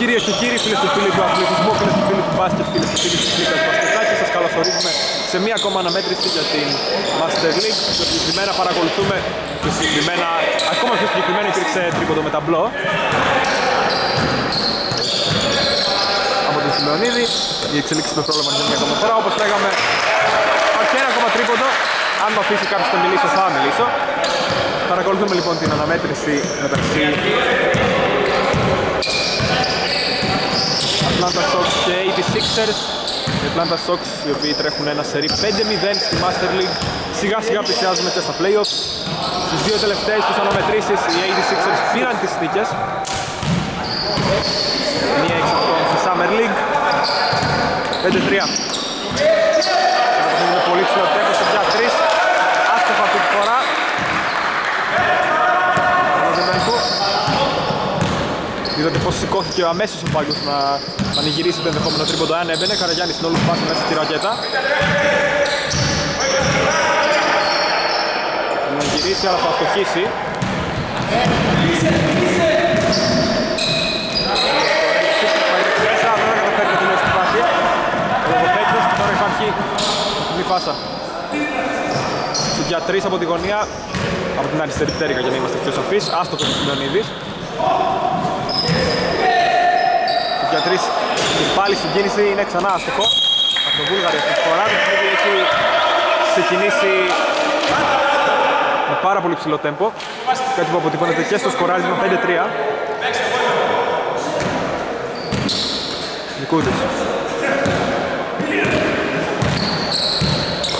κυρίες και κύριοι, φίλες και φίλοι του αθλητισμού, φίλες και φίλοι του μπάσκετ, φίλες και φίλοι της Λίκας Μπασκετάκη, σας καλωσορίζουμε σε μία ακόμα αναμέτρηση για την Master League. Στο συγκεκριμένα παρακολουθούμε και συγκεκριμένα, ακόμα πιο συγκεκριμένα υπήρξε τρίποντο με ταμπλό. Από τον Σιμεωνίδη, η εξελίξη με πρόλαβαν για μία ακόμα φορά, όπως λέγαμε, υπάρχει ένα ακόμα τρίποντο. Αν με αφήσει κάποιος να μιλήσω, θα μιλήσω. Παρακολουθούμε λοιπόν την αναμέτρηση μεταξύ Atlanta Sox και 86ers. Οι Atlanta Sox οι οποίοι τρέχουν ένα σερί 5-0 στη Master League. Σιγά σιγά πλησιάζουμε και στα playoffs. Στις δύο τελευταίες τους αναμετρήσεις οι 86ers πήραν τις νίκες. Μία έξω αυτό στη Summer League. 5-3. Είναι πολύ ψηλό τέμπο στο πια 3. Άστοχα αυτή τη φορά. Είδατε πως σηκώθηκε αμέσως ο Πάγκος να πανηγυρίσει το ενδεχόμενο τρίποντο αν έμπαινε. Καραγιάννης στην όλου πάση μέσα στη ρακέτα. Να γυρίσει αλλά θα αστοχίσει. Τώρα υπάρχει μια φάσα. Για τρεις από τη γωνία από την αριστερή πτέρυγα για να είμαστε πιο σαφείς. Άστοχος ο Σιμεωνίδης για τρεις. Πάλι συγκίνηση είναι ξανά άστοχο από τον Βούλγαρη αυτή τη φορά. Το παιχνίδι έχει ξεκινήσει με πάρα πολύ ψηλό τέμπο. Κάτι που αποτυπώνεται και στο σκοράρισμα 5-3 Νικούδης.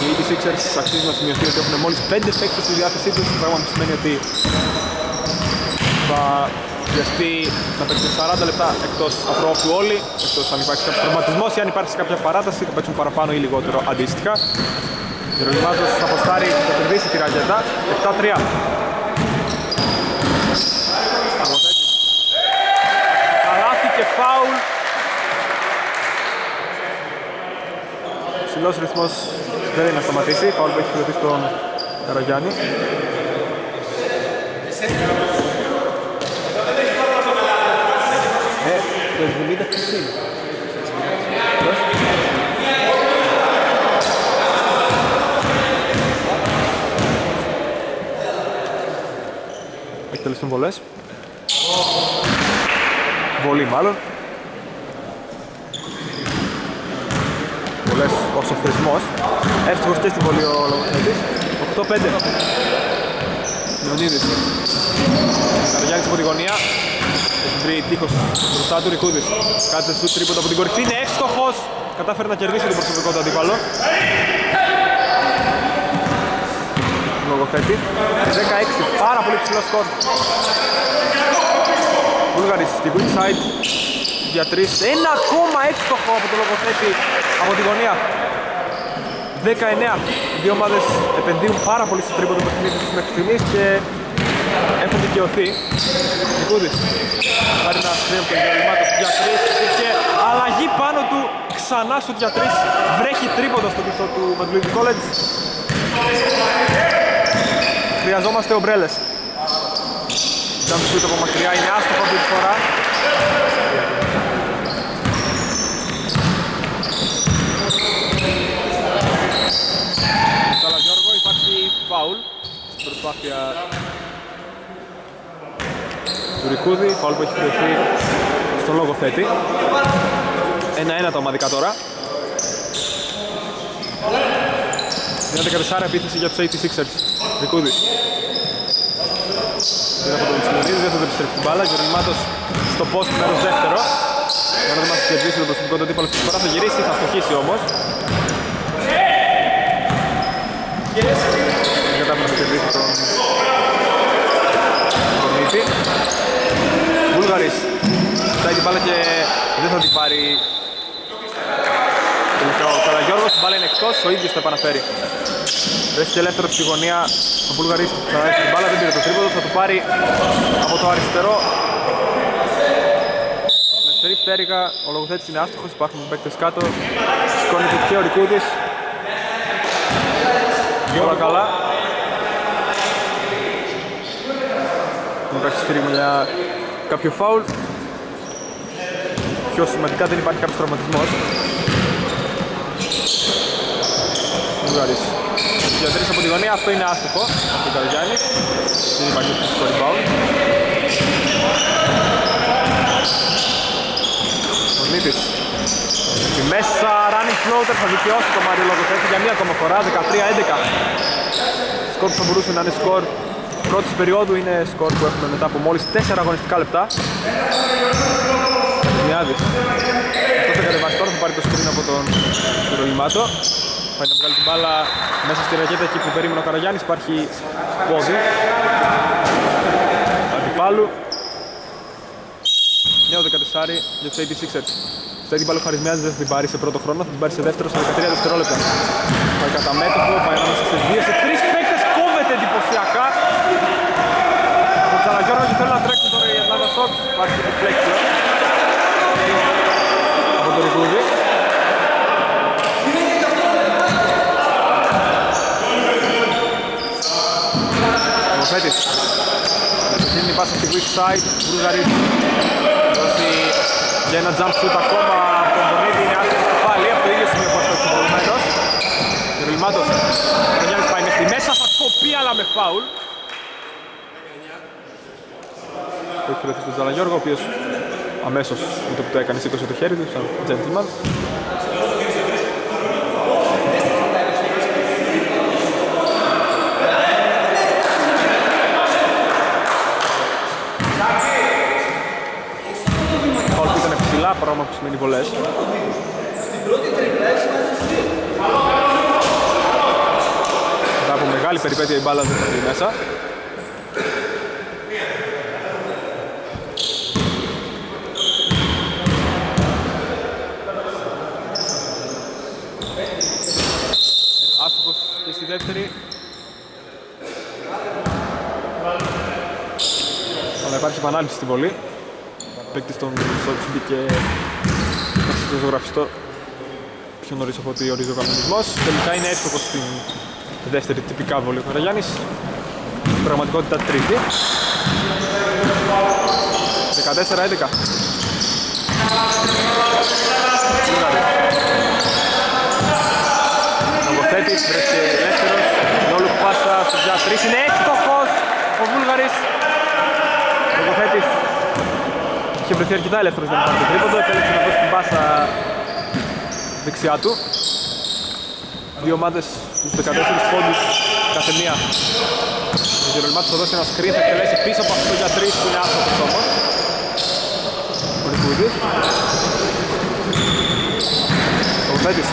Οι 86ers αξίζει να σημειωθεί ότι έχουν μόλις 5 παίκτες στη διάθεσή τους πράγμα που σημαίνει ότι θα χρειαστεί να παίξουν 40 λεπτά εκτός απρόφου όλοι, εκτός αν υπάρχει κάποιος τραυματισμός ή αν υπάρχει κάποια παράταση θα παίξουν παραπάνω ή λιγότερο αντίστοιχα. Γερολιμάτος θα αποστάρει θα κερδίσει τη ραγέτα, 7-3. Καλάθι και φάουλ. Ψηλός ρυθμός δεν είναι να σταματήσει, φάουλ που έχει χρειαστεί τον Καραγιάννη. Το Εσβουλίδα ποιος είναι. Έχει τελεστούν βολές. Βολή μάλλον. Βολές ως ο θεσμός. Εύστοχος και στην βολή ο λογοθέτης. 8-5. Λεωνίδης. Καριάνης από τη γωνία. Έχει βρει τείχος μπροστά του Ρικούδης. Κάτσε στο τρίποντο από την κορυφή. Είναι εύστοχος. Κατάφερε να κερδίσει τον προσωπικό του αντίπαλο. Λογοθέτη. 16. Πάρα πολύ ψηλό σκορ. Βούλγαρης στη weak side. Για τρεις. Ένα ακόμα εύστοχο από τον λογοθέτη από τη γωνία. 19. Οι δύο ομάδες επενδύουν πάρα πολύ στο τρίποντο παιχνίδι τους μέχρι στιγμής και έχουν δικαιωθεί. Νικούδης πάρει ένα στρέμ και διαλυμάτος για τρεις και αλλαγή πάνω του ξανά στο για τρεις βρέχει τρίποντο στο πίσω του Μετλούδη College χρειαζόμαστε ομπρέλες. Ήταν το από μακριά. Είναι άστοχο αυτή τη φορά. Καλαγιώργο υπάρχει φάουλ. Στην προσπάθεια του Ρικούδη, φάουλ που έχει χρειωθεί στον λόγο θέτη. Ένα-ένα τα ομαδικά τώρα. Δίνεται κατεσάρα επίθεση για τους 86ers. Ρικούδης. Πήρε από τον Τσιμονίδη, δεν θα επιστρέψει την μπάλα. Γερονιμάτος στο post μέρος δεύτερο. Για να δεν μας κερδίσει τον προσωπικό του αντίπαλο στη φορά. Θα γυρίσει, θα στοχίσει όμως. Δεν κατάφερε να κερδίσει τον Κορνίτη. Βούλγαρης κοιτάει την μπάλα και δεν θα την πάρει ο Καλαγιώργος, η μπάλα είναι εκτός, ο ίδιος θα επαναφέρει. Βρέθηκε ελεύθερο στη γωνία, ο Βούλγαρης θα έχει την μπάλα, δεν πήρε το τρίποδο, θα του πάρει από το αριστερό. Με αριστερή πτέρυγα, ο λογοθέτης είναι άστοχος, υπάρχουν παίκτες κάτω, σηκώνεται και ο Ρικούδης. Όλα καλά. Μου υπάρχει σφύριγμα για κάποιο φάουλ. πιο σημαντικά δεν υπάρχει κάποιος τραυματισμός. Βουλγαρής. Για τρεις από τη γωνία, αυτό είναι άστοχο από τον Καραγιάννη. Δεν υπάρχει το rebound. Ο Νίτης. Εκεί μέσα, running floater, θα δικαιώσει το Μάριο Λογοθέτη για μία ακόμα φορά, 13-11. Σκορ που θα μπορούσε να είναι σκορ πρώτης περίοδου είναι σκορ που έχουμε μετά από μόλις 4 αγωνιστικά λεπτά. Μιάδης. Αυτός θα κατεβάσει τώρα, θα πάρει το screen από τον Ρολιμάτο. Πάει να βγάλει την μπάλα μέσα στη ρακέτα εκεί που περίμενε ο Καραγιάννης. Υπάρχει πόδι. Αντιπάλου. Νέο 14 για τους 86ers. Στο την μπάλα ο Χαρισμιάδης δεν θα την πάρει σε πρώτο χρόνο, θα την πάρει σε δεύτερο σε 13 δευτερόλεπτα. Πάει κατά μέτωπο, πάει ανάμεσα σε 2, σε 3 παίκτες, κόβεται εντυπωσιακά. Ο Τζαναγιώργος θέλει να τρέξει τώρα η Ελλάδα Sox, υπάρχει reflection. Από το Ρικούδη. Μοφέτης. Δίνει πάσα στη weak side, Βρούγαρης δώσει για ένα jump shoot ακόμα από τον Βονίδη, είναι άσχετος στο πάλι, από το ίδιο σημείο που αυτό προηγουμένως. Γερολιμάτος, ο Γιάννης πάει μέχρι μέσα, θα σκοπεί αλλά με φάουλ. Το έχει φιλεθεί στον Τζαλαγιώργο, ο οποίος αμέσως με το που το έκανε σήκωσε το χέρι του σαν gentleman. Φάουλ που ήταν ψηλά, πράγμα που σημαίνει βολές. Μετά από μεγάλη περιπέτεια η μπάλα δεν θα μπει μέσα. Άστοχος και στη δεύτερη. Αλλά υπάρχει επανάληψη στη βολή. Ο παίκτης των Sox μπήκε μέσα στο ζωγραφιστό πιο νωρίς από ό,τι ορίζει ο κανονισμός. Τελικά είναι εύστοχος στην δεύτερη τυπικά βολή ο Καραγιάννης. Στην πραγματικότητα τρίτη. 14-11. Νομοθέτης βρέθηκε ελεύθερος. Νόλου πάσα στο για 3 είναι εύστοχος ο Βούλγαρης. Νομοθέτης είχε βρεθεί αρκετά ελεύθερος για να πάρει το τρίποντο. Επέλεξε να δώσει την πάσα δεξιά του. Δύο ομάδες στους 14 πόντους κάθε μία. Ο Γερολμάτης θα δώσει ένα screen, θα εκτελέσει πίσω από αυτό για τρεις που είναι άστοχος όμως. Ο Νικούδης. Ο Βέτης.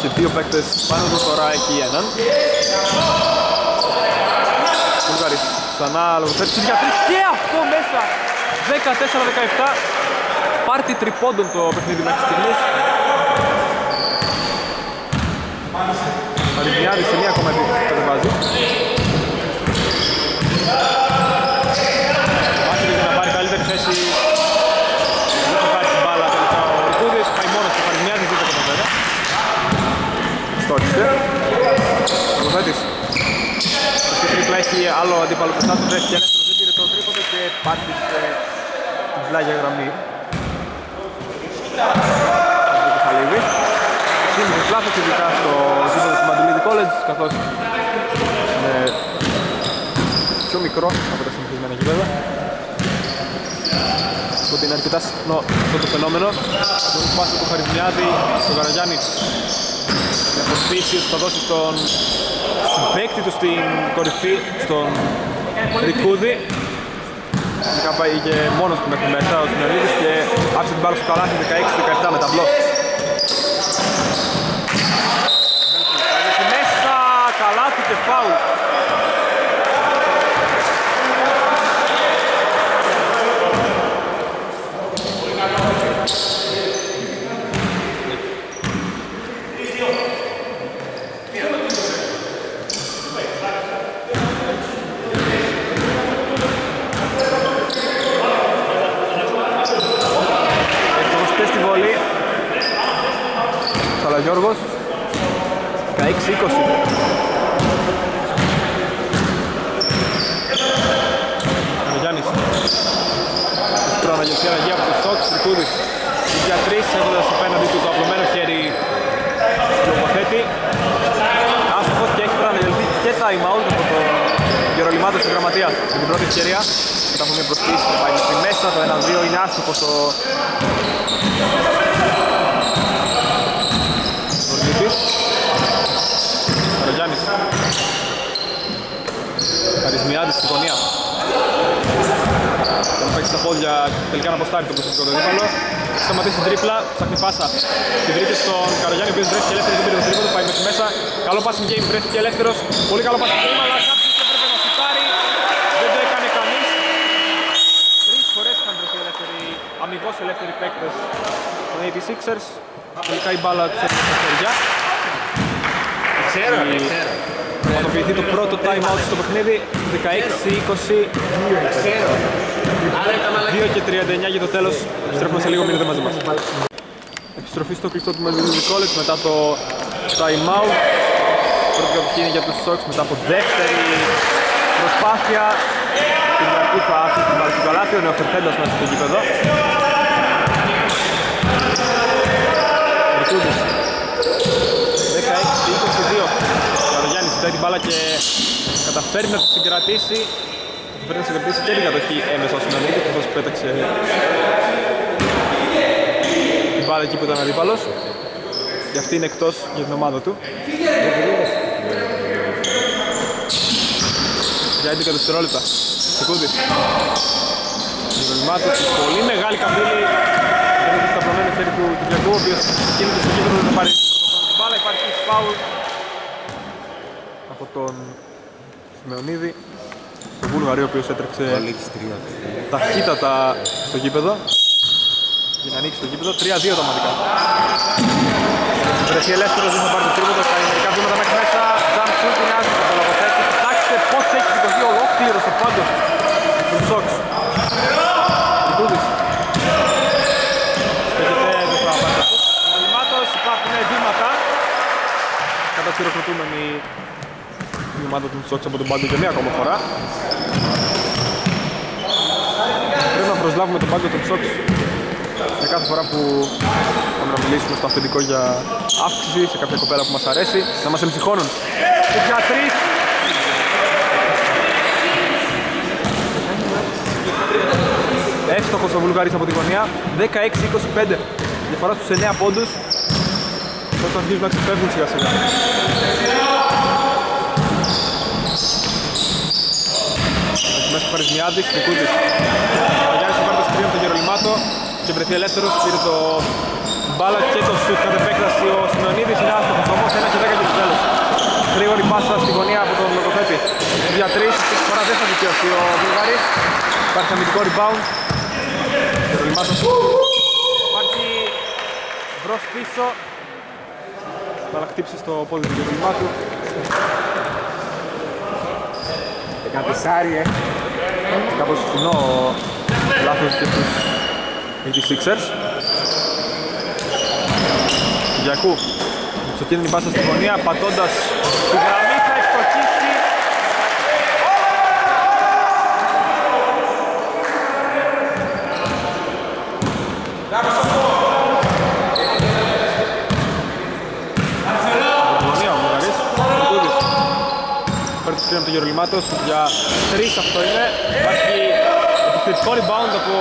Και δύο παίκτες πάνω του τώρα έχει έναν. Βουλγαρής. Ξανά λογοθέτης για τρεις και αυτό μέσα. 14-17. Πάρτι τριπώντων το παιχνίδι μέχρι στιγμής. Αριθμιάδης σε μία ακόμα επίθεση κατεβάζει. Μάχεται για να πάρει καλύτερη θέση. Δεν θα πάρει την μπάλα τελικά ο Ρικούδης. Πάει μόνος του Αριθμιάδης, δεν το καταφέρει. Στόχισε. Στο τρίπλα έχει άλλο αντίπαλο μπροστά του. Βρέθηκε ελεύθερος, δεν πήρε το τρίποντο και πάτησε την πλάγια γραμμή. Το Χαλίβη. Σύνδεσης λάθος ειδικά στο γήπεδο του Μαντουλίδη College καθώς είναι πιο μικρό από τα συνηθισμένα γήπεδα. Οπότε είναι αρκετά συχνό αυτό το φαινόμενο. Τον πάσα του Χαρισμιάδη στον Καραγιάννη με αποσπίσει ότι θα δώσει στον συμπέκτη του στην κορυφή, στον Ρικούδη. Τελικά πάει και μόνος του μέχρι μέσα ο Συνερίδης και άφησε την μπάλα στο καλάθι 16-17 με ταμπλό. Έχει μέσα, καλάθι και φάουλ. Ευτυχώς στη βολή. Σαλαγιώργος. 16-20. Ο Γιάννης. Τώρα αναγγελθεί αλλαγή από το Στόξ. Στρικούδης για τρεις έχοντας απέναντι του το απλωμένο χέρι λογοθέτη άστοχος και έχει τώρα και time out από το Γερολιμάτο στη γραμματεία με την πρώτη ευκαιρία μετά από μια προσκλήση που πάει στη μέσα το 1-2 είναι άστοχος το Βορνίτης Καρογιάννης Καρισμιάδης στη γωνία θα παίξει στα πόδια τελικά να αποστάρει το προσωπικό του δίπαλο. Σταματήσει την τρίπλα, ψάχνει πάσα. Την βρήκε στον Καρογιάννη, ο οποίος βρέθηκε ελεύθερος, δεν πήρε το τρίπλο, πάει μέχρι μέσα. Καλό passing game, βρέθηκε ελεύθερος. Πολύ καλό passing game, αλλά κάποιος έπρεπε να σουτάρει. Δεν το έκανε κανείς. Τρεις φορές είχαν βρεθεί ελεύθεροι, αμυγός ελεύθεροι παίκτες των 86ers. Τελικά η μπάλα τους έφυγε στα χέρια. Ξέρω, ναι, ξέρω. Πραγματοποιηθεί το πρώτο time out στο παιχνίδι, 16-20. Ξέρω. Άρα ήταν μαλακή. 2 και 39 για το τέλος. Επιστρέφουμε σε λίγο, μείνετε μαζί μας. Επιστροφή στο κλειστό του Μελβινίδη College μετά το time out. Πρώτη κατοχή είναι για τους Sox μετά από δεύτερη προσπάθεια. Την Ιακού θα άφησε την πάρει στο καλάθι, ο νεοφερθέντας μέσα στο γήπεδο. Ρικούδης. 16-22. Καρογιάννης ζητάει την μπάλα και καταφέρει να τη συγκρατήσει. Πρέπει να συγκρατήσει και την κατοχή έμεσα ο Συνανίδη καθώς πέταξε την μπάλα εκεί που ήταν αντίπαλος. Και αυτή είναι εκτός για την ομάδα του. Για 11 δευτερόλεπτα Σεκούδης Γερολιμάτος, πολύ μεγάλη καμπύλη. Παίρνει στα προμένο χέρι του Κυριακού ο οποίος κινείται στο κέντρο να πάρει την μπάλα υπάρχει φάουλ από τον Σιμεωνίδη τον Βούλγαρη ο οποίος έτρεξε ταχύτατα στο γήπεδο. Για να ανοίξει το γήπεδο. 3-2 τα μαντικά Βρεθεί ελεύθερος, δεν θα πάρει το τρίποδο, κάνει μερικά βήματα μέχρι μέσα. Τζαμ Σούτ είναι άσχετο το λογοθέτη Κοιτάξτε πως έχει σηκωθεί ολόκληρος ο πάντος του Σόξ Λιτούδης Στέκεται, δεν θα πάρει το σούτ Μάτος, υπάρχουν βήματα Καταξιροκροτούμενοι η ομάδα του Σόξ από τον πάγκο και μία ακόμα φορά. Πρέπει να προσλάβουμε τον πάγκο του Σόξ σε κάθε φορά που πάμε να μιλήσουμε στο αφεντικό για αύξηση σε κάποια κοπέλα που μας αρέσει, να μας εμψυχώνουν. Και για τρεις. Εύστοχος ο Βουλγαρής από τη γωνία, 16-25. Διαφορά στους 9 πόντους. Όσο αρχίζουν να ξεφεύγουν σιγά σιγά. Μέσα του Χαρισμιάδης, Νικούτης. Ο Γιάννης θα πάρει το σκρίνο από τον Γερολιμάτο και βρεθεί ελεύθερος, πήρε το μπάλα και το σουτ κατ' επέκταση ο Σιμεωνίδης είναι άστοχος όμως, 1 και 10 και το τέλος. Γρήγορη πάσα στη γωνία από τον Λογοθέτης. Για τρεις, φορά δεν θα δικαιωθεί ο Βουλγαρής. Υπάρχει αμυντικό rebound. Γερολιμάτος. Υπάρχει μπρος πίσω. Μπάλα χτύπησε στο πόδι του Γερολιμάτου. Κατησάρι, ε. Κάπως φθηνό λάθος και τους 86ers. Γιακού. Ξοκίνηνη πάσα στη γωνία, πατώντας τη γραμμή θα ευστοχίσει. Γωνία ο Μουγαρής. Κούδης. Παίρνει το σκριν από τον Γερολιμάτος για τρεις αυτό είναι. Υπάρχει επιθετικό rebound από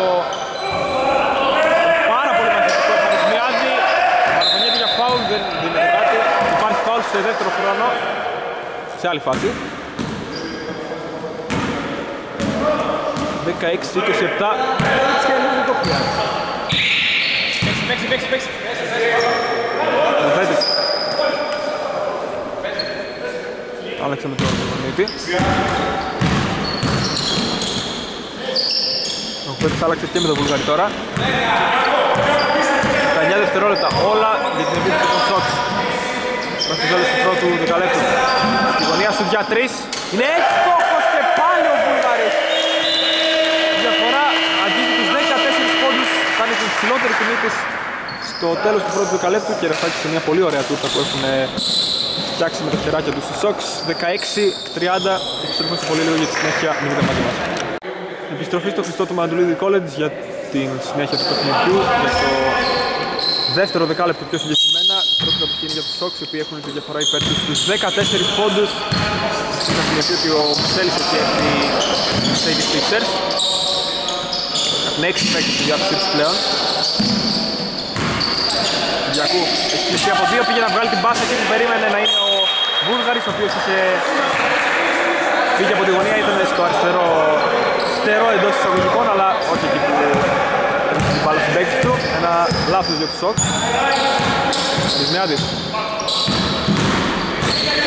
πάρα πολύ μαθητικό Χαρισμιάδη. Παραπονιέται για φάουλ, δεν δίνεται κάτι. Υπάρχει φάουλ σε δεύτερο χρόνο. Σε άλλη φάση. 16-27. Παίξει, παίξει, παίξει. Νομοθέτης. Άλλαξε με τον προπονητή. Ο Νομοθέτης άλλαξε και με τον Βουλγαρή τώρα. Τα 9 δευτερόλεπτα όλα για την επίθεση των Sox. Μας το τέλος του πρώτου δεκαλέπτου. Στη γωνία σου για 3. Είναι εύστοχος και πάλι ο Βουλγαρής. Η διαφορά αντί τους 14 πόντους κάνει την ψηλότερη τιμή της στο τέλος του πρώτου δεκαλέπτου και ρεφτάκι σε μια πολύ ωραία τούρτα που έχουν ε, φτιάξει με τα χεράκια τους οι Sox 16-30 επιστρέφουμε σε πολύ λίγο για τη συνέχεια μείνετε μαζί μας Επιστροφή στο Χριστό του Μαντουλίδη College για την συνέχεια του παιχνιδιού για το δεύτερο δεκάλεπτο πιο συγκεκριμένα. Πρώτη κατοχή για τους Sox οι οποίοι έχουν τη διαφορά υπέρ τους στους 14 πόντους. Θα σημειωθεί ότι ο Μισέλης έχει έρθει στους 86 Sixers. Έχουν 6 παίκτες στη διάθεσή τους πλέον. Κυριακού έχει κλειστεί από δύο, πήγε να βγάλει την μπάσα εκεί που περίμενε να είναι ο Βούλγαρης, ο οποίος είχε φύγει από τη γωνία, ήταν στο αριστερό φτερό εντός εισαγωγικών, αλλά όχι εκεί που έδωσε την μπάλα στην παίκτη του. Ένα λάθος για τους Σοκ. Δυσμιάδης.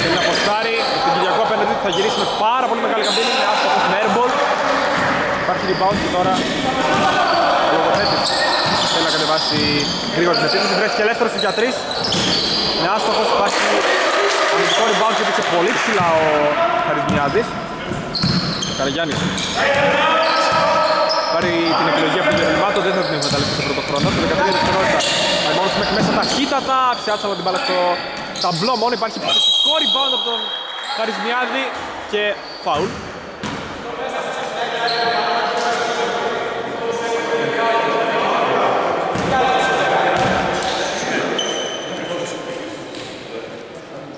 Θέλει να αποστάρει, τον Κυριακό απέναντι του θα γυρίσει με πάρα πολύ μεγάλη καμπύλη, με άστοχος με airball. Υπάρχει rebound και τώρα ο λογοθέτης θέλει να κατεβάσει γρήγορα την επίθεση, βρέθηκε ελεύθερος για τρεις. Με άστοχος υπάρχει αμυντικό rebound και έπαιξε πολύ ψηλά ο Χαρισμιάδης. Καραγιάννης. Πάρει την επιλογή από τον Γερμανάτο, δεν θα την εκμεταλλευτεί στο πρώτο χρόνο. Στο 13 δευτερόλεπτα. Πάει μόνος μέχρι μέσα ταχύτατα. Ψιάτσα από την μπάλα στο ταμπλό μόνο. Υπάρχει επιθετικό rebound από τον Χαρισμιάδη και φάουλ.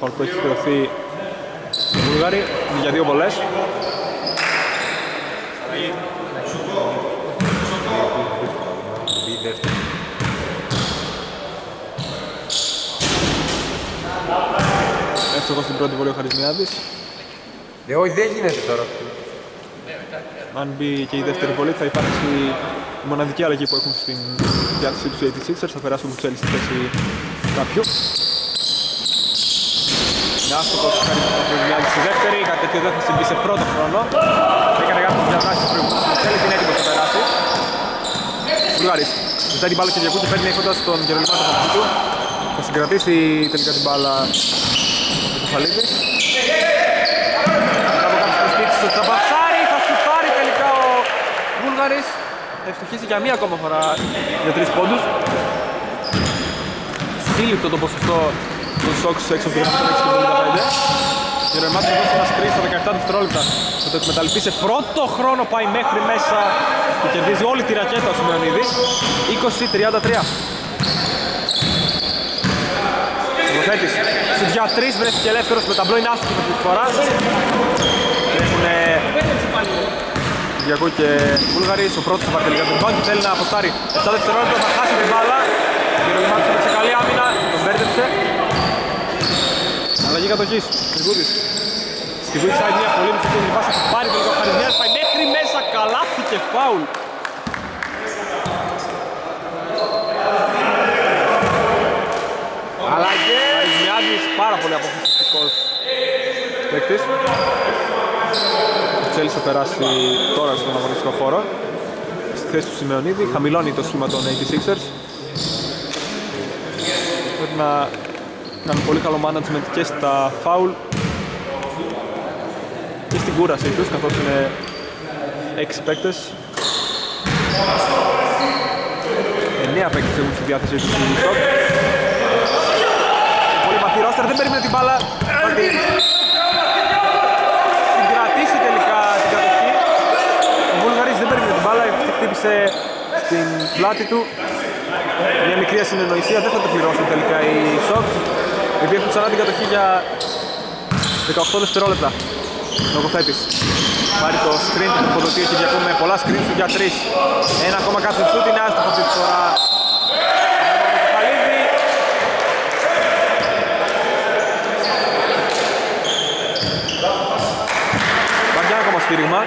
Φάουλ που έχει χρεωθεί οι Βούλγαροι για δύο βολές. Εύστοχος στην πρώτη βολή ο Χαρισμιάδης. Ε, όχι, δεν γίνεται τώρα. Αν μπει και η δεύτερη βολή θα υπάρξει η μοναδική αλλαγή που έχουν στην διάθεσή τους οι 86ers. Θα περάσουν τους Τσέλης στη θέση κάποιου. Είναι άστοχος ο Χαρισμιάδης στη δεύτερη, κάτι τέτοιο δεν θα συμβεί σε πρώτο χρόνο. Έκανε κάποιες διατάσεις προηγουμένως. Ο Τσέλης είναι έτοιμος να περάσει. Βουλγάρης. Ζητάει την μπάλα και διακούτει, παίρνει έχοντας τον Γερολιμάτο από του. Θα συγκρατήσει τελικά την μπάλα ο Κεφαλίδης. Μετά από κάποιος προσπίτσης στο Τσαμπασάρι, θα σουτάρει τελικά ο Βούλγαρης. Θα ευστοχίσει για μία ακόμα φορά για τρεις πόντους. Σύλληπτο το ποσοστό του Σόξ έξω από το γραμμή των 6,75. Και ο Ρεμάτος δώσει ένας σκριν στα 17 δευτερόλεπτα. Θα το εκμεταλλευτεί σε πρώτο χρόνο, πάει μέχρι μέσα και κερδίζει όλη τη ρακέτα ο Σιμεωνίδης. 20-33. Νομοθέτης στους για 3 βρέθηκε ελεύθερος με ταμπλό είναι άστοχος αυτή τη φορά. Τρέχουνε Κυριακό και Βούλγαρης, ο πρώτος θα πάρει τελικά τον και θέλει να αποστάρει 7 δευτερόλεπτα, θα χάσει την μπάλα. Ο Γερολιμάτης έπαιξε καλή άμυνα, τον μπέρδεψε. Αλλαγή κατοχής, Τριγούδης. Στη weak side μια πολύ μυθική πάσα θα πάρει τελικά ο Χαρισμιάς, πάει μέχρι μέσα, καλάθι και φάουλ. Αλλαγές! Χαρισμιάδης, πάρα πολύ αποφασιστικός παίκτης. Ο Τσέλης θα περάσει τώρα στον αγωνιστικό χώρο. Στη θέση του Σιμεωνίδη, χαμηλώνει το σχήμα των 86ers. Πρέπει να κάνουν πολύ καλό management και στα foul και στην κούραση τους, καθώς είναι 6 παίκτες. 9 παίκτες έχουν στη διάθεσή τους στη Σοκ. Πολύ μαθή ρόστερ, δεν περίμενε την μπάλα. Θα την συγκρατήσει τελικά την κατοχή. Ο Βούλγαρης δεν περίμενε την μπάλα, χτύπησε στην πλάτη του. Μια μικρή ασυνεννοησία, δεν θα το πληρώσουν τελικά οι Sox. Οι οποίοι έχουν ξανά την κατοχή για 18 δευτερόλεπτα. Λογοθέτης. Πάρει το screen του τροφοδοτείου Κυριακού με πολλά screen του για 3. Ένα ακόμα κάθε σούτ είναι άστοχο αυτή τη φορά. Κεφαλίδη. Υπάρχει ένα ακόμα σφύριγμα.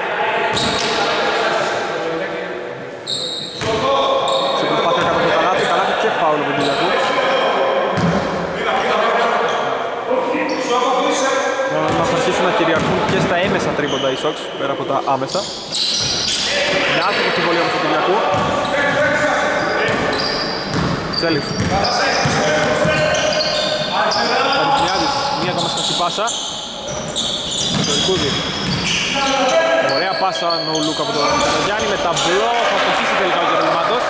Σε προσπάθεια κάτω από το καλάθι, καλάθι και φάουλ από τον Κυριακού. Να μας αρχίσουν να κυριαρχούν και στα έμεσα τρίποντα οι Sox, πέρα από τα άμεσα. Είναι άτομο στην βολή όμως του Κυριακού. Τσέλης. Πανιφιάδης, μία ακόμα σκαστή πάσα. Το Ρικούδη. Ωραία πάσα no look από τον Καραγιάννη με ταμπλό, θα στοχίσει τελικά ο Γερολιμάτος.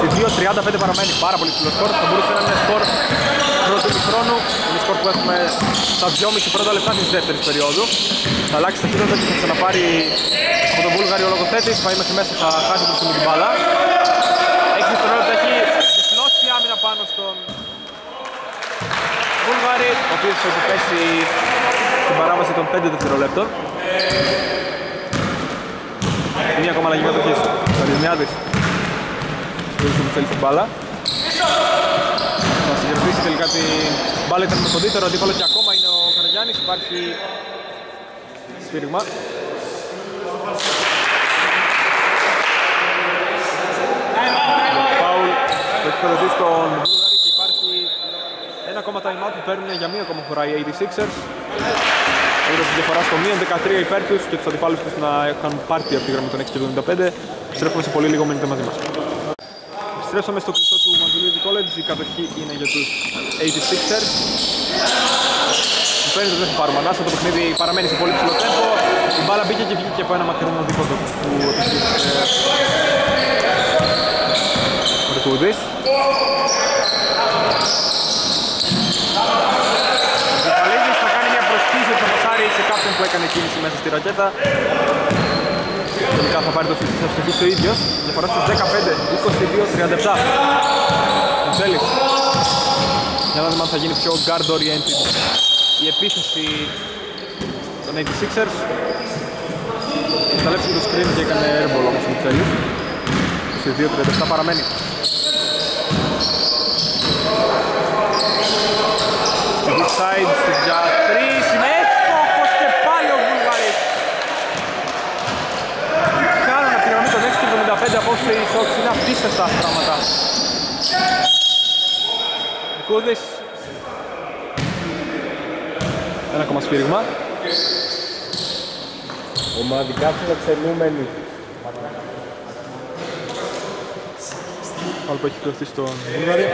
22-35 παραμένει πάρα πολύ ψηλό σκορ, θα μπορούσε να είναι σκορ πρώτου του χρόνου. Είναι σκορ που έχουμε στα 2,5 πρώτα λεπτά της δεύτερης περίοδου. Θα αλλάξει ταχύτητα και θα ξαναπάρει από τον Βούλγαρη ο λογοθέτης, θα είμαι μέσα, θα χάσει την την μπάλα. Έχει δευτερόλεπτα, έχει διπλώσει άμυνα πάνω στον Βούλγαρη, ο οποίος θα υποπέσει στην παράβαση των 5 δευτερολέπτων. Μία ακόμα αλλαγή κατοχής. Καρδινιάδης. Στήριξε που θέλει την μπάλα. Θα συγκερδίσει τελικά την μπάλα ήταν με κοντύτερο αντίπαλος και ακόμα είναι ο Καραγιάννης. Υπάρχει σφύριγμα. Φάουλ που έχει χωριστεί στον Βούλγαρη και υπάρχει ένα ακόμα time out που παίρνουν για μία ακόμα φορά οι 86ers. Έδωσε τη διαφορά στο μείον 13 υπέρ τους και τους αντιπάλους τους να κάνουν πάρτι από τη γραμμή των 6.75. Επιστρέφουμε σε πολύ λίγο, μείνετε μαζί μας. Επιστρέψαμε στο κλειστό του Μαντουλίδη College, η κατοχή είναι για τους 86ers. Μου φαίνεται ότι δεν θα πάρουμε ανάσα, το παιχνίδι παραμένει σε πολύ ψηλό τέμπο. Η μπάλα μπήκε και βγήκε από ένα μακρινό δίποτο που επιχείρησε ο Ρικούδης. Ο Κεφαλίδης θα κάνει μια προσκλήση ότι θα πασάρει σε κάποιον που έκανε κίνηση μέσα στη ρακέτα. Τελικά θα πάρει το σύνθημα θα στοχίσει ο ίδιος. Διαφορά στους 15, 22, 37. Μουσέλης. Για να δούμε αν θα γίνει πιο guard oriented η επίθεση των 86ers. Καταλέψει το screen και έκανε airball όμως ο Μουτσέλης. 22-37 παραμένει. Στη good side, για 3, είναι εύστοχος και πάλι ο Βουλγαρής. Κάνουν από τη γραμμή των 6-75 απόψε οι Sox, είναι απίστευτα αυτά τα πράγματα. Κούδης. Ένα ακόμα σφύριγμα. Ομαδικά φιλοξενούμενοι. Άλλο που έχει κλωθεί στον Βούλγαρη.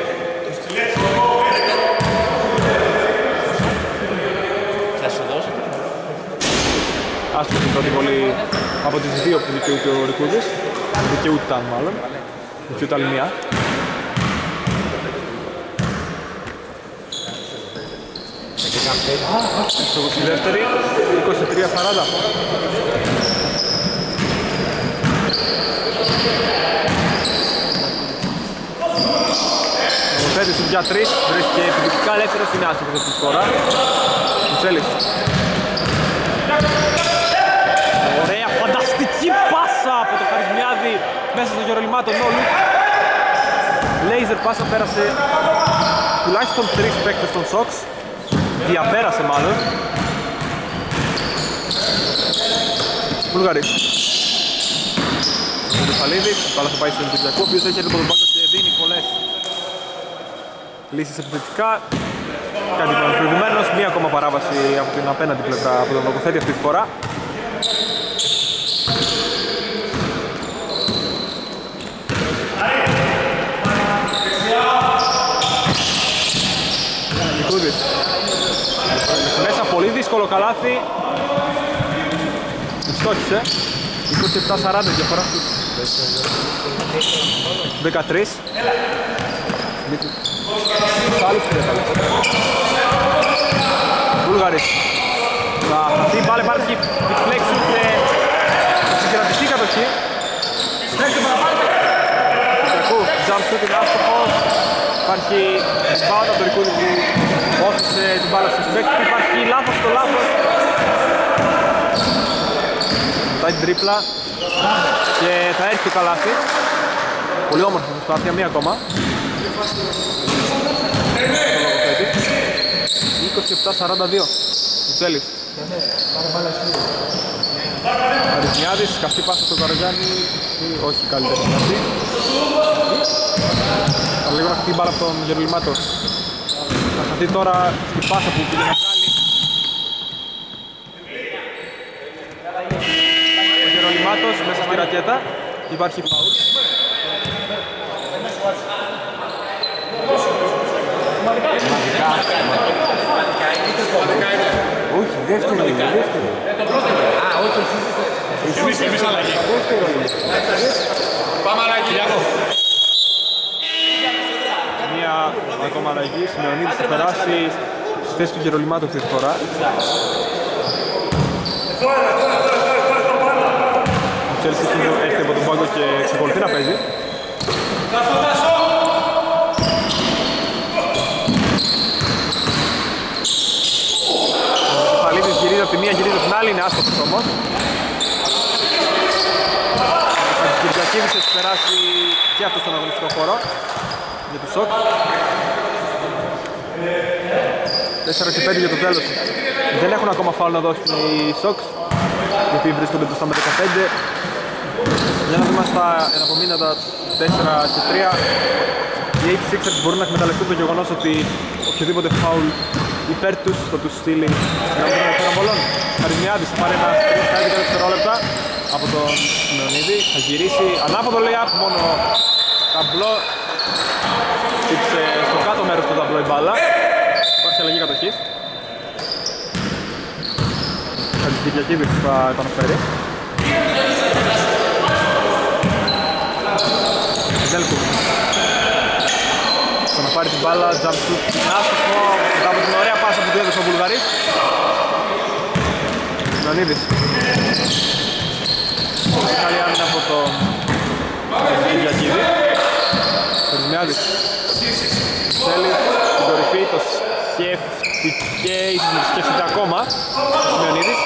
Θα σου δώσω. Άστο την πρώτη βολή από τις δύο που δικαιούται ο Ρικούδης. Δικαιούταν μάλλον. Δικαιούται άλλη μία. Στο στη δεύτερη, 23-40. Ο Θέτης για τρεις, βρίσκεται επιδεικτικά ελεύθερος, είναι άστοχος αυτή τη φορά. Μουτσέλης. Ωραία, φανταστική πάσα από το Χαρισμιάδη μέσα στο γερολιμάτο Νόλου. Λέιζερ πάσα πέρασε τουλάχιστον τρεις παίκτες των Sox. Διαπέρασε μάλλον. Βουλγαρής. Ο Κεφαλίδης, πάλι θα πάει στον Κυριακό, ο οποίος έχει έρθει από τον πάγκο και δίνει πολλές λύσεις επιθετικά. Κάτι που είναι προηγουμένως, μία ακόμα παράβαση από την απέναντι πλευρά από τον λογοθέτη αυτή τη φορά. Νικούδης. Μέσα πολύ δύσκολο καλάθι. Στόχισε. 27-40 διαφορά στους 13. Πάλι Βούλγαρης. Θα χαθεί πάλι υπάρχει deflection και θα συγκρατηθεί η κατοχή. Κυριακού, jump shoot είναι άστοχος. Υπάρχει rebound από το Ρικούδη που όθησε την μπάλα στο συμπέκτη. Υπάρχει λάθος στο λάθος. Μετά την τρίπλα και θα έρθει το καλάθι. Πολύ όμορφη προσπάθεια, μία ακόμα. 27-42. Μουτσέλης. Αριθμιάδης, καυτή πάσα στον Καρογιάννη. ή Όχι καλύτερη είναι αυτή. Θα λίγο να χτυπεί μπάλα από τον Γερουλημάτο. Θα χαθεί τώρα στην πάσα που πήγε να βγάλει. Ο Γερολιμάτος μέσα στη ρακέτα. Υπάρχει φαουλ. Όχι, δεύτερο είναι, δεύτερο. Α, όχι, εσύ Εμείς, εμείς αλλαγή. δεύτερο είναι. Πάμε αλλαγή. Μία ακόμα αλλαγή. Σημειονίδης θα περάσει στη θέση του Γερολιμάτου αυτή τη φορά. Ο Τσέλσι έχει έρθει από τον πάγκο και εξακολουθεί να παίζει. Ο Κεφαλίδης γυρίζει από τη μία, γυρίζει από την άλλη, είναι άστοχος όμως. Ο Κυριακίδης έχει περάσει και αυτός στον αγωνιστικό χώρο για τους σοκ. 4 και 5 για το τέλος. Δεν έχουν ακόμα φάουλ να δώσουν οι Sox, οι οποίοι βρίσκονται μπροστά με 15. Για να δούμε στα εναπομείναντα 4 και 3. Οι 86ers μπορούν να εκμεταλλευτούν το γεγονός ότι οποιοδήποτε φάουλ υπέρ τους θα τους στείλει στην γραμμή των ελευθερών βολών. Χαρισμιάδης θα πάρει ένα screen στα 11 δευτερόλεπτα από τον Σιμεωνίδη. Θα γυρίσει ανάποδο layup, μόνο ταμπλό. Χτύψε στο κάτω μέρος του ταμπλό η μπάλα. Υπάρχει αλλαγή κατοχής. Κυριακίδης θα επαναφέρει. Ζέλκου. Θα να πάρει την μπάλα, jump shoot, άστοχο, μετά από την ωραία πάσα που του έδωσε ο Βουλγαρής. Νονίδης. Καλή άμυνα από τον Κυριακίδη. Περισμιάδης. Θέλεις στην κορυφή, το σκέφτηκε, ίσως να το σκέφτεται ακόμα. Ο Σιμεωνίδης.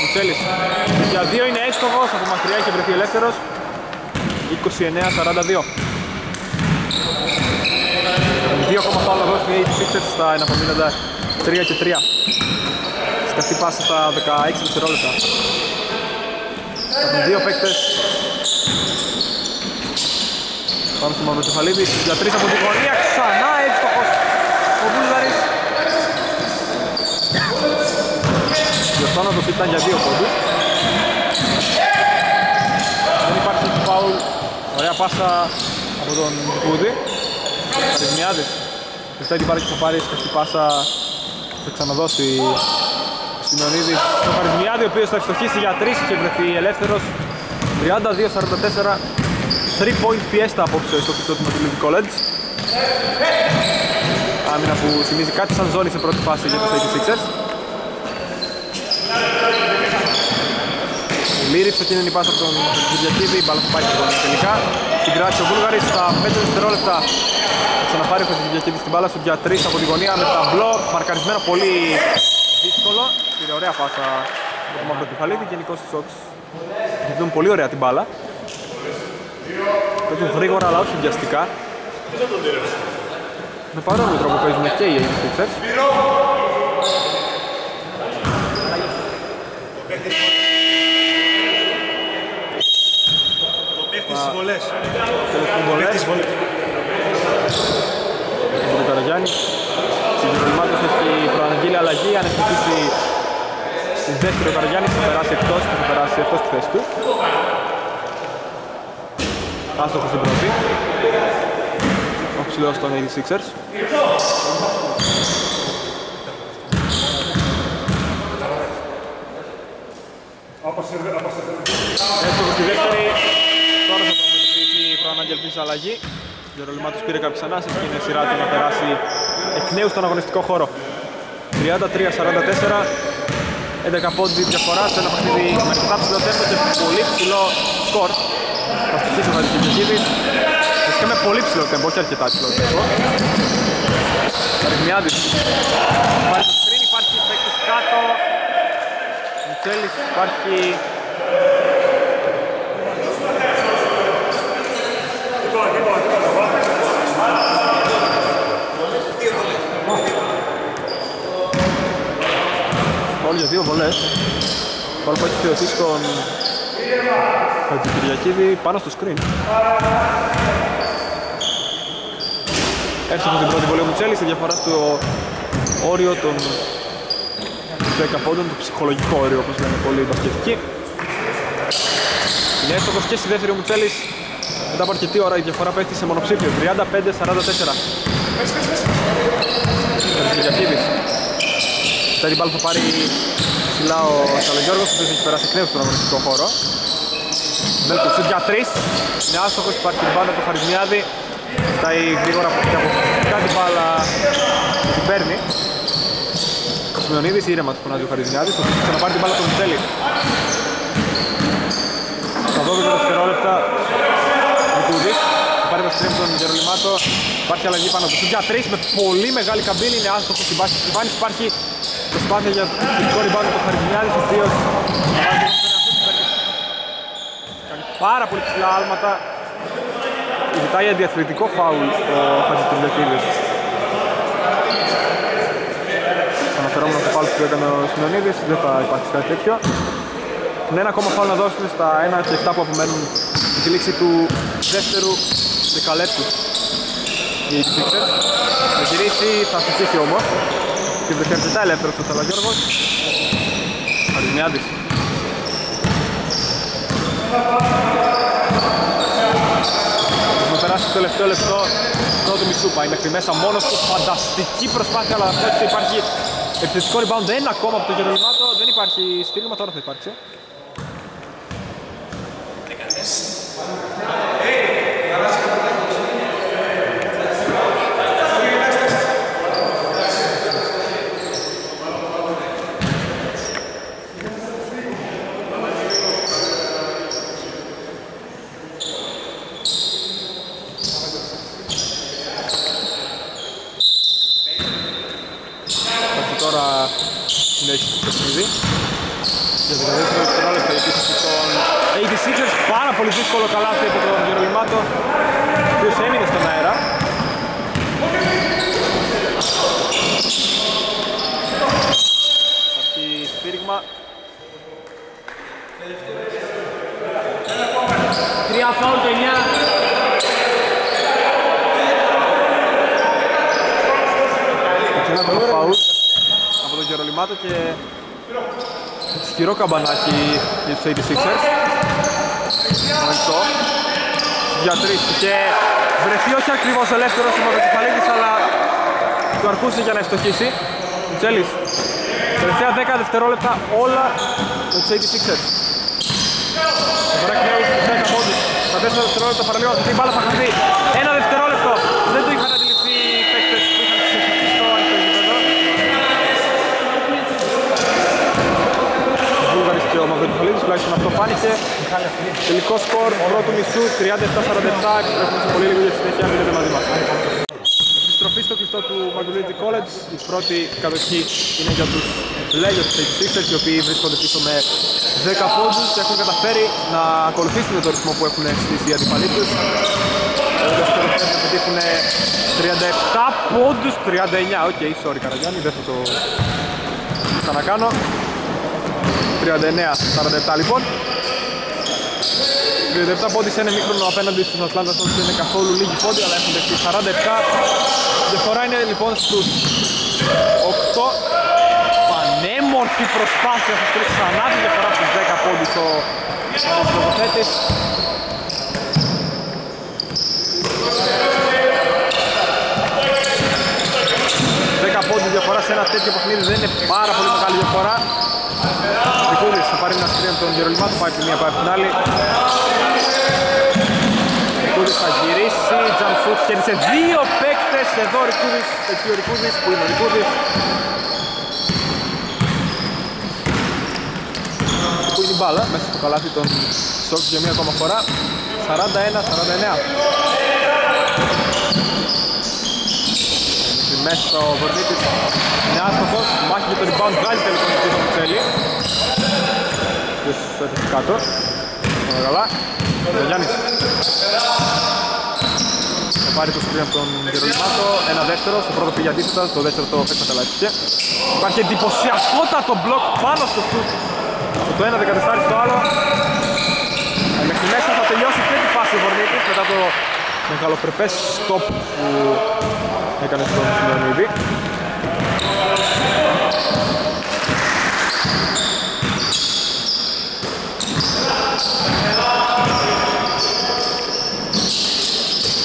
Μουτσέλης. Για δύο είναι έστοχος, από μακριά έχει βρεθεί ελεύθερος. 29-42. Δύο ακόμα φάουλ να δώσει οι Sixers στα εναπομείνοντα 3 και 3. Σκαστή πάσα στα 16 δευτερόλεπτα. Έχουν δύο παίκτες Πάμε στο Μαυροκεφαλίδη για τρεις από την γωνία, ξανά εύστοχος ο Βούλγαρης. Διορθώνοντας ήταν για δύο πόντους. Δεν υπάρχει φάουλ, ωραία πάσα από τον Κούδη. Ρυθμιάδης. Χριστάει την πάρεις και θα πάρεις σκαστή πάσα, θα ξαναδώσει Σιμεωνίδης στο Χαρισμιάδη, ο οποίος θα ευστοχίσει για τρεις και βρεθεί ελεύθερος. 32-44 3 point fiesta απόψε στο πιστό του Μετρολογικού College. Άμυνα που θυμίζει κάτι σαν ζώνη σε πρώτη φάση για τους 86ers. Λύριψε εκείνη η πάσα από τον Κυριακίδη, η μπάλα που πάει στην γωνία τελικά. Την κράτησε ο Βούλγαρης στα 5 δευτερόλεπτα. Θα ξαναπάρει ο Κυριακίδης την μπάλα σου για 3 από τη γωνία με ταμπλό. Μαρκαρισμένο πολύ δύσκολο. Πήρε ωραία πάσα από το Μαυροκεφαλίδη. Γενικώς οι Sox γυρνούν πολύ ωραία την μπάλα. Παίζουν γρήγορα αλλά όχι βιαστικά. Με παρόμοιο τρόπο παίζουν και οι 86ers. Το παίχτη στις βολές. Τέλος των βολές. Παίχτη στις βολές. Από τον Καραγιάννη. Συγκεκριμάτως έχει προαναγγείλει αλλαγή. Αν ευτυχίσει στη δεύτερη ο Καραγιάννης θα περάσει εκτός και θα περάσει εκτός τη θέση του. Άστοχος στην πρώτη. Ο ψηλός των 86ers. Εύστοχος στη δεύτερη. Τώρα θα πραγματοποιηθεί η προαναγγελτής αλλαγή. Ο Γερολιμάτος πήρε κάποιες ανάσες και είναι σειρά του να περάσει εκ νέου στον αγωνιστικό χώρο. 33-44. 11 πόντι διαφορά σε ένα παιχνίδι με αρκετά ψηλό τέμπο και πολύ ψηλό σκορ. Θα στοιχίσει ο Χατζικίδης. Βασικά με πολύ ψηλό τέμπο, όχι αρκετά ψηλό τέμπο. Καρυμιάδης. Υπάρχει το screen, υπάρχει παίκτης κάτω. Μιτσέλης, υπάρχει... για δύο βολές. Τώρα που έχει θεωθεί στον Χατζικυριακίδη πάνω στο screen. Εύστοχος την πρώτη βολή ο Μουτσέλης, η διαφορά στο όριο των 10 πόντων, το ψυχολογικό όριο όπως λένε πολλοί μπασκετικοί. Είναι εύστοχος και στη δεύτερη ο Μουτσέλης. Μετά από αρκετή ώρα η διαφορά πέφτει σε μονοψήφιο, 35-44. Χατζικυριακίδης. Μετά την μπάλα θα πάρει ψηλά ο Σαλογιώργος, ο οποίος έχει περάσει εκ νέου στον αγωνιστικό χώρο. Μέλκο σουτ για τρεις. Είναι άστοχος, υπάρχει την μπάλα του Χαρισμιάδη. Φτάει γρήγορα και αποφασιστικά την μπάλα και την παίρνει. Σιμεωνίδης, ήρεμα του φωνάζει ο Χαριζινιάδης, ο οποίος ξαναπάρει την μπάλα από τον Μιτσέλη. Στα 12 δευτερόλεπτα, Νικούδης, θα πάρει το στρέμ τον Γερολιμάτο, υπάρχει αλλαγή πάνω του. Για τρεις με πολύ μεγάλη καμπύλη, είναι άστοχος στην βάση της Ιβάνης, υπάρχει προσπάθεια για θετικό ριμπάνο του Χαριζινιάδης, ο οποίος κάνει πάρα πολύ ψηλά άλματα, ζητάει αντιαθλητικό φάουλ ο Χατζητριβιακίδης. Αναφερόμενο στο φάουλ που έκανε ο Συνονίδης, δεν θα υπάρξει κάτι τέτοιο. Είναι ένα ακόμα φάουλ να δώσουμε στα 1 και 7 που απομένουν με τη λήξη του δεύτερου δεκαλέπτου. Οι Sixers θα γυρίσει, θα στοιχήσει όμως και βρεθεί αρκετά ελεύθερος ο Θαλαγιώργος. Αριθμιάδης. Έχουμε περάσει το τελευταίο λεπτό πρώτου μισού πάει μέχρι μέσα μόνος του. Φανταστική προσπάθεια αλλά αυτό ότι υπάρχει επιθετικό rebound. Δεν είναι ακόμα από το Γερολιμάτο δεν υπάρχει στήριγμα. Τώρα θα υπάρξει Υπάρχει τώρα συνέχιση του παιχνίδι. Για 12 δευτερόλεπτα η επίθεση των 86ers. Πάρα πολύ δύσκολο καλάθι από τον Γερολιμάτο, ο οποίος έμεινε στον αέρα. Υπάρχει στήριγμα. Τρία φάουλ το 9. Και ένα το φάουλ από τον Γερολιμάτο και ισχυρό καμπανάκι για τους 86ers. Ανοιχτό. Για τρεις και βρεθεί όχι ακριβώς ελεύθερος ο Μαυροκεφαλίδης αλλά του αρκούσε για να ευστοχίσει. Μιτσέλης. Τελευταία 10 δευτερόλεπτα όλα με τους 86ers. Τώρα εκ νέου στους 10 πόντους. Τα 4 δευτερόλεπτα παραλίγο αυτή η μπάλα θα χαθεί. Ένα δευτερόλεπτο. Δεν το είχαν αντιληφθεί οι παίκτες που είχαν ξεφύγει στο ανοιχτό γήπεδο. Ο Βούλγαρης και ο Μαυροκεφαλίδης τουλάχιστον αυτό φάνηκε. Τελικό σκορ πρώτου μισού 37-47. Επιστρέφουμε σε πολύ λίγο για τη συνέχεια. Μείνετε μαζί μας. Επιστροφή στο κλειστό του Magdalene College. Η πρώτη κατοχή είναι για τους Λέγιος της 86ers οι οποίοι βρίσκονται πίσω με 10 πόντους και έχουν καταφέρει να ακολουθήσουν το ρυθμό που έχουν στήσει οι αντίπαλοί τους. Λέγιος καταφέρει να πετύχουν 37 πόντους, 39. OK, okay, sorry Καραγιάννη, δεν θα το ξανακάνω. 39-47 λοιπόν. 37 πόντοι σε ένα ημίχρονο απέναντι στους Ατλάντας όχι δεν είναι καθόλου λίγοι πόντοι αλλά έχουν δεχτεί 47 διαφορά είναι λοιπόν στους 8 πανέμορφη προσπάθεια θα στρίξει ξανά τη διαφορά στους 10 πόντι ο Αριστοκοθέτης Δέκα πόντι διαφορά σε ένα τέτοιο παιχνίδι δεν είναι πάρα πολύ μεγάλη διαφορά Ρικούδης θα πάρει ένα σκριν από τον Γερολιμάτο, πάει από τη μία, πάει από την άλλη. Ρικούδης θα γυρίσει, jump shoot, χέρισε δύο παίκτες, εδώ ο Ρικούδης, εκεί ο Ρικούδης, που είναι ο Ρικούδης. Που είναι η μπάλα, μέσα στο καλάθι των Στόκς για μία ακόμα φορά. 41-49. Μέχρι μέσα ο Βορνίτης είναι άστοχος, μάχη για το rebound, βγάζει τελικόν τον Κίθο Μουτσέλη ποιος έφτασε κάτω. Όλα καλά. Ο Γιάννης. Θα πάρει το σκριν από τον Γερολιμάτο. Ένα δεύτερο. Στο πρώτο πήγε αντίθετα. Το δεύτερο το εκμεταλλεύτηκε. Υπάρχει εντυπωσιακότατο μπλοκ πάνω στο σουτ. Από το ένα δεκατεστάρι στο άλλο. Ε, Μέχρι μέσα θα τελειώσει και τη φάση ο Βορνίτης μετά το μεγαλοπρεπές stop που έκανε στον Σιμεωνίδη.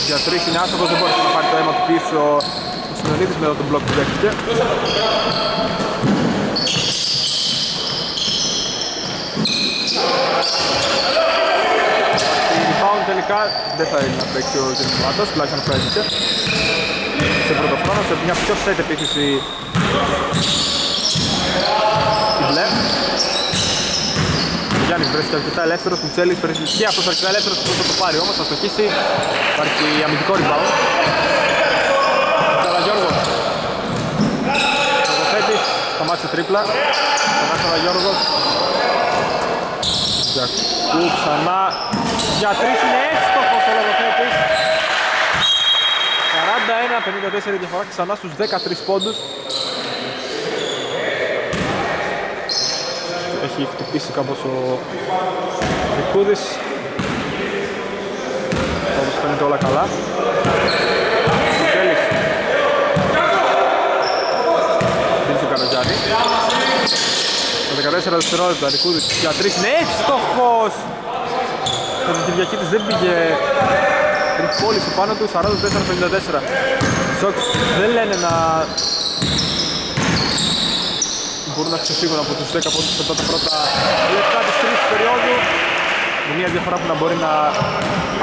Για τρεις είναι άστοχος, δεν μπόρεσε να πάρει το αίμα του πίσω ο Σιμεωνίδης μετά τον μπλοκ που δέχτηκε. Η rebound τελικά δεν θα είναι να παίξει ο Ζερφημάτος, τουλάχιστον αυτό έζησε. Σε πρώτο χρόνο, σε μια πιο set επίθεση Καλέ. Ο Γιάννης βρέθηκε αρκετά ελεύθερος, Μουτσέλης βρέθηκε και αυτός αρκετά ελεύθερος που θα το πάρει όμως, θα στοχίσει. Υπάρχει αμυντικό rebound. Καλαγιώργος. Λογοθέτης, σταμάτησε τρίπλα. Ξανά Καλαγιώργος. Γιακού ξανά για τρεις είναι εύστοχος ο Λογοθέτης. 41-54 διαφορά ξανά στους 13 πόντους. Έχει χτυπήσει κάπως ο Ρικούδης. Όπως φαίνεται όλα καλά. Μιχέλης. Δίνει στον Καρατζάνη. Τα 14 δευτερόλεπτα, Ρικούδης για 3 είναι εύστοχος! Ο Κυριακίτης δεν πήγε την πόλη του πάνω του, 44-54. Σόξ δεν λένε να μπορούν να ξεφύγουν από τους 10 πόντους από τα πρώτα λεπτά της τρίτης περίοδου. Με μια διαφορά που να μπορεί να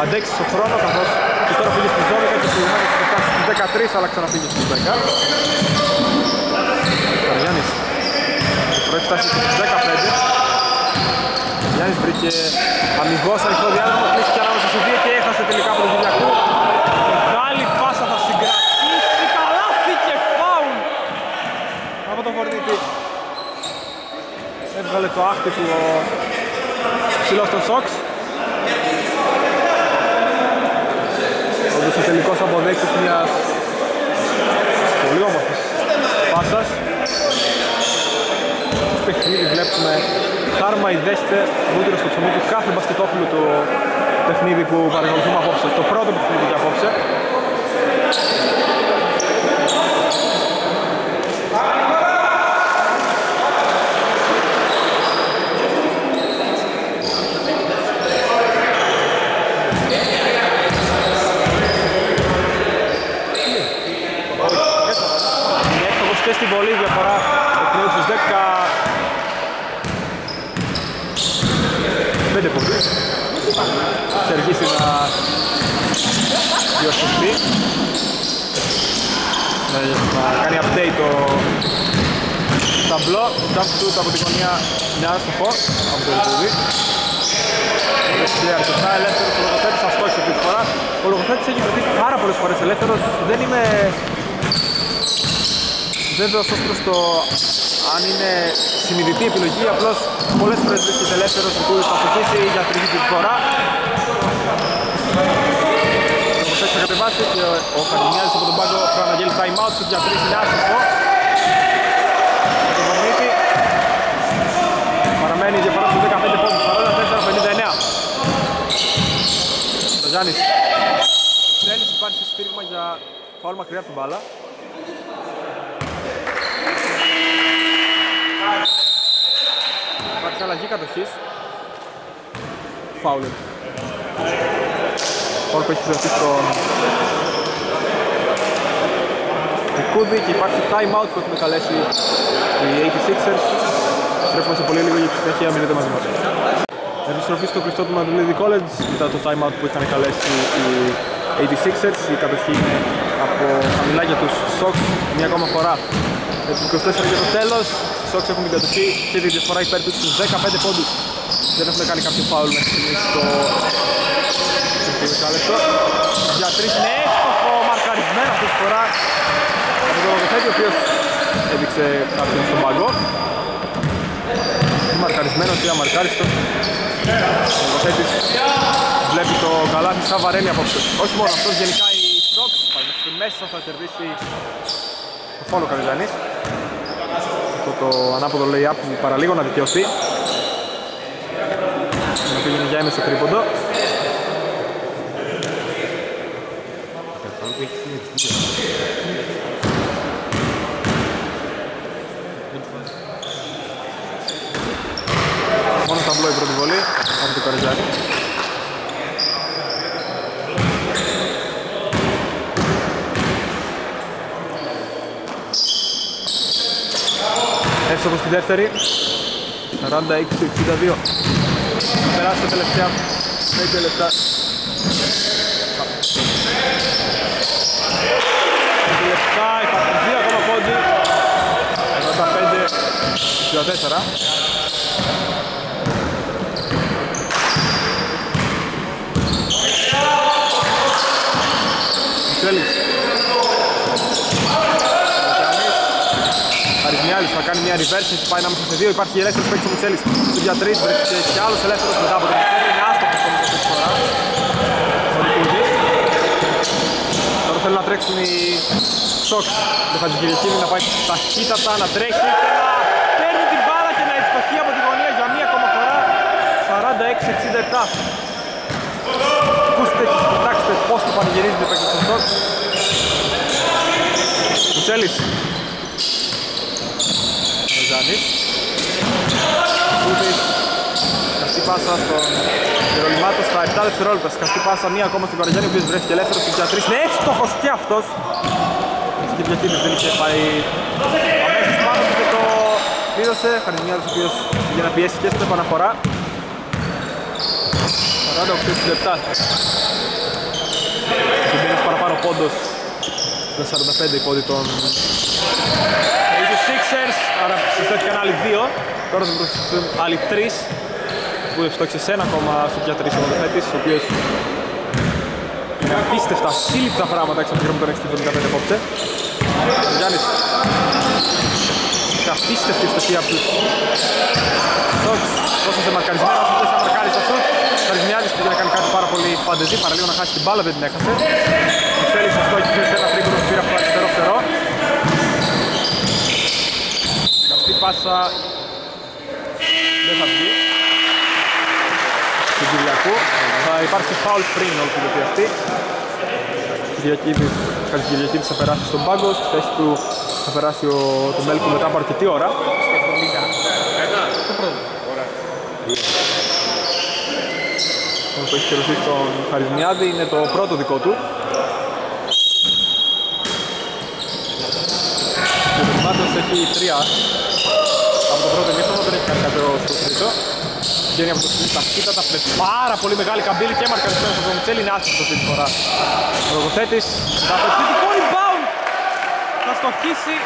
αντέξει στον χρόνο καθώς και τώρα πήγε στις 12 και προηγουμένως θα φτάσει στις 13 αλλά ξαναφύγει στις 10 Καριάννης πρώτη φτάσει στις 15 Γιάννης βρήκε αμυγός ανοιχτό διάλογο κλείστηκε ανάμεσα στους δύο και έχασε τελικά από τον Κυριακού Μεγάλη πάσα θα συγκρατήσει καλάθι και φάουλ από τον Φορνίτη έβγαλε το άχτη του ο ψηλός των Σόξ. Όντως ο τελικός αποδέκτης μιας πολύ όμορφης πάσας. Στο παιχνίδι βλέπουμε χάρμα ιδέστε βούτυρο στο ψωμί του κάθε μπασκετόφιλου του παιχνίδι που παρακολουθούμε απόψε το πρώτο παιχνίδι για απόψε Είναι εύστοχος και στην βολή διαφορά εκ νέου στους 10 5 πόντους. Θα αργήσει να διορθωθεί να, να κάνει update το ταμπλό. Jump shoot από τη γωνία είναι άστοχο από το Λικούδη είναι αρκετά ελεύθερος ο Λογοθέτης αστόχησε αυτή τη φορά. Ο Λογοθέτης έχει κρατήσει πάρα πολλές φορές ελεύθερος. Δεν είμαι βέβαιος ως προς το αν είναι συνειδητή επιλογή, απλώς πολλές φορές βρίσκεται ελεύθερος που θα στοχίσει για τρίτη τη φορά. Όπως έτσι θα κατεβάσει και ο Καρδινιάζης από τον πάγκο προαναγγέλει time out, σου για τρεις είναι άσχημο. τον Βαρνίτη παραμένει η διαφορά στους 15 πόντους, 44-59. Ο Γιάννης θέλει υπάρχει σφύριγμα για φάουλ μακριά από την μπάλα. Υπάρχει αλλαγή κατοχής. Φάουλ. Φάουλ που έχει πληρωθεί στον Ρικούδη και υπάρχει time out που έχουμε καλέσει οι 86ers. Στρέφουμε σε πολύ λίγο για τη συνέχεια, μείνετε μαζί μας. Επιστροφή στο κλειστό του Madrid College μετά το time out που είχαν καλέσει οι 86ers. Η κατοχή είναι από χαμηλά για τους Sox μια ακόμα φορά. Με τους 24 για το τέλος, οι Sox έχουν την κατοχή και τη διαφορά υπέρ τους στους 15 πόντους. Δεν έχουν κάνει κάποιο φάουλ μέχρι στιγμής στο 20 λεπτό. Για τρεις είναι εύστοχο, μαρκαρισμένο αυτή τη φορά από τον Λογοθέτη, ο οποίος έδειξε κάποιον στον πάγκο. Είναι μαρκαρισμένο και αμαρκάριστο. Ο Λογοθέτης βλέπει το καλάθι σαν βαρέλι απόψε. Όχι μόνο αυτός, γενικά οι Sox στη μέση θα κερδίσει το φόλο Καριζανής. Αυτό το ανάποδο lay-up που παραλίγο να δικαιωθεί. Να πήγαινε για έμεσο τρίποντο. Μόνο ταμπλό η πρώτη βολή από το Καριζάνη. Εύστοχος στη δεύτερη. 46-62 Περάσει τα τελευταία 5 λεπτά. 5 λεπτά υπάρχουν δύο ακόμα πόντι 45 Αριθμιάλης θα κάνει μια reverse, έχει πάει ανάμεσα σε δύο, υπάρχει ελεύθερος παίκτης ο Μιτσέλης του για τρεις, βρέθηκε και άλλος ελεύθερος μετά από τον Μιτσέλη, είναι άστοχος όμως αυτή τη φορά. Ο Λικούδης. Τώρα θέλουν να τρέξουν οι Σόξ. Το Χατζηγυριακίδη να πάει ταχύτατα, να τρέχει και να παίρνει την μπάλα και να ευστοχεί από τη γωνία για μία ακόμα φορά. 46-67. Ακούστε και κοιτάξτε πώς το πανηγυρίζει το παίκτη των Σόξ. Μουτσέλης. Μεζάνης. Κούτης. Σκαστή πάσα στον Γερολιμάτος στα 7 δευτερόλεπτα. Σκαστή πάσα μία ακόμα στον Καραγιάννη, ο οποίος βρέθηκε ελεύθερος για 3. Είναι εύστοχος και αυτός. Και διακίνηση δεν είχε πάει αμέσως πάνω του και το πλήρωσε. Χαρισμιάδης ο οποίος για να πιέσει και στην επαναφορά. 48-67. Και ένας παραπάνω πόντος. Το 45 υπόδι των Sixers, άρα προσθέθηκαν άλλοι δύο. Τώρα θα προσθεθούν άλλοι τρεις που ευστόχησε σε ένα ακόμα στο πια τρεις ο Μοδοφέτης, ο οποίος είναι απίστευτα σύλληπτα πράγματα έξω από τη γραμμή των 6.75 απόψε. Ο Γιάννης είχε απίστευτη ευστοχία από τους Σόξ. Πρόσθεσε μαρκαρισμένο, όσο δεν μαρκάρει το σουτ. Χαρισμιάδης πήγε να κάνει κάτι πάρα πολύ φαντεζή, παραλίγο να χάσει την μπάλα, δεν την έχασε. Ο Θέλης στο στόχι σε ένα τρίποντο που πήρε από το αριστερό φτερό. Αυτή η πάσα δεν θα βγει. Του Κυριακού. Θα υπάρξει φάουλ πριν ολοκληρωθεί αυτή. Κυριακίδης, Κυριακίδης θα περάσει στον πάγκο, στη θέση του θα περάσει ο, το Μέλκο μετά από αρκετή ώρα. Το έχει κερδίσει στον Χαρισμιάδη, είναι το πρώτο δικό του. Ο Δερμάτος έχει τρία από το πρώτο μήχρονο, δεν έχει κάνει κάτι στο τρίτο. Βγαίνει από το σημείο ταχύτατα με πάρα πολύ μεγάλη καμπύλη και μαρκαρισμένος από τον Μιτσέλη, είναι άσχητο αυτή τη φορά. Ο Ρογοθέτης, θα το επιθετικό rebound, θα στοχίσει.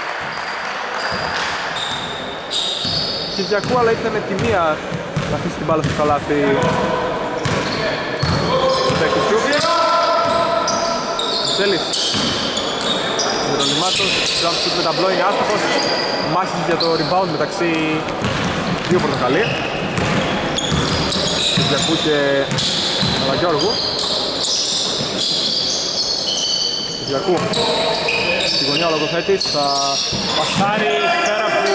Κυριακού αλλά ήρθε με τη μία να αφήσει την μπάλα στο καλάθι παίκτης του. Μιτσέλης. Μυρολιμάτος, jump shoot με ταμπλό είναι άστοχος. Μάχης για το rebound μεταξύ δύο πορτοκαλί. Κυριακού και Παλαγιώργου. Κυριακού. Στη γωνία ο λογοθέτης θα πασάρει πέρα που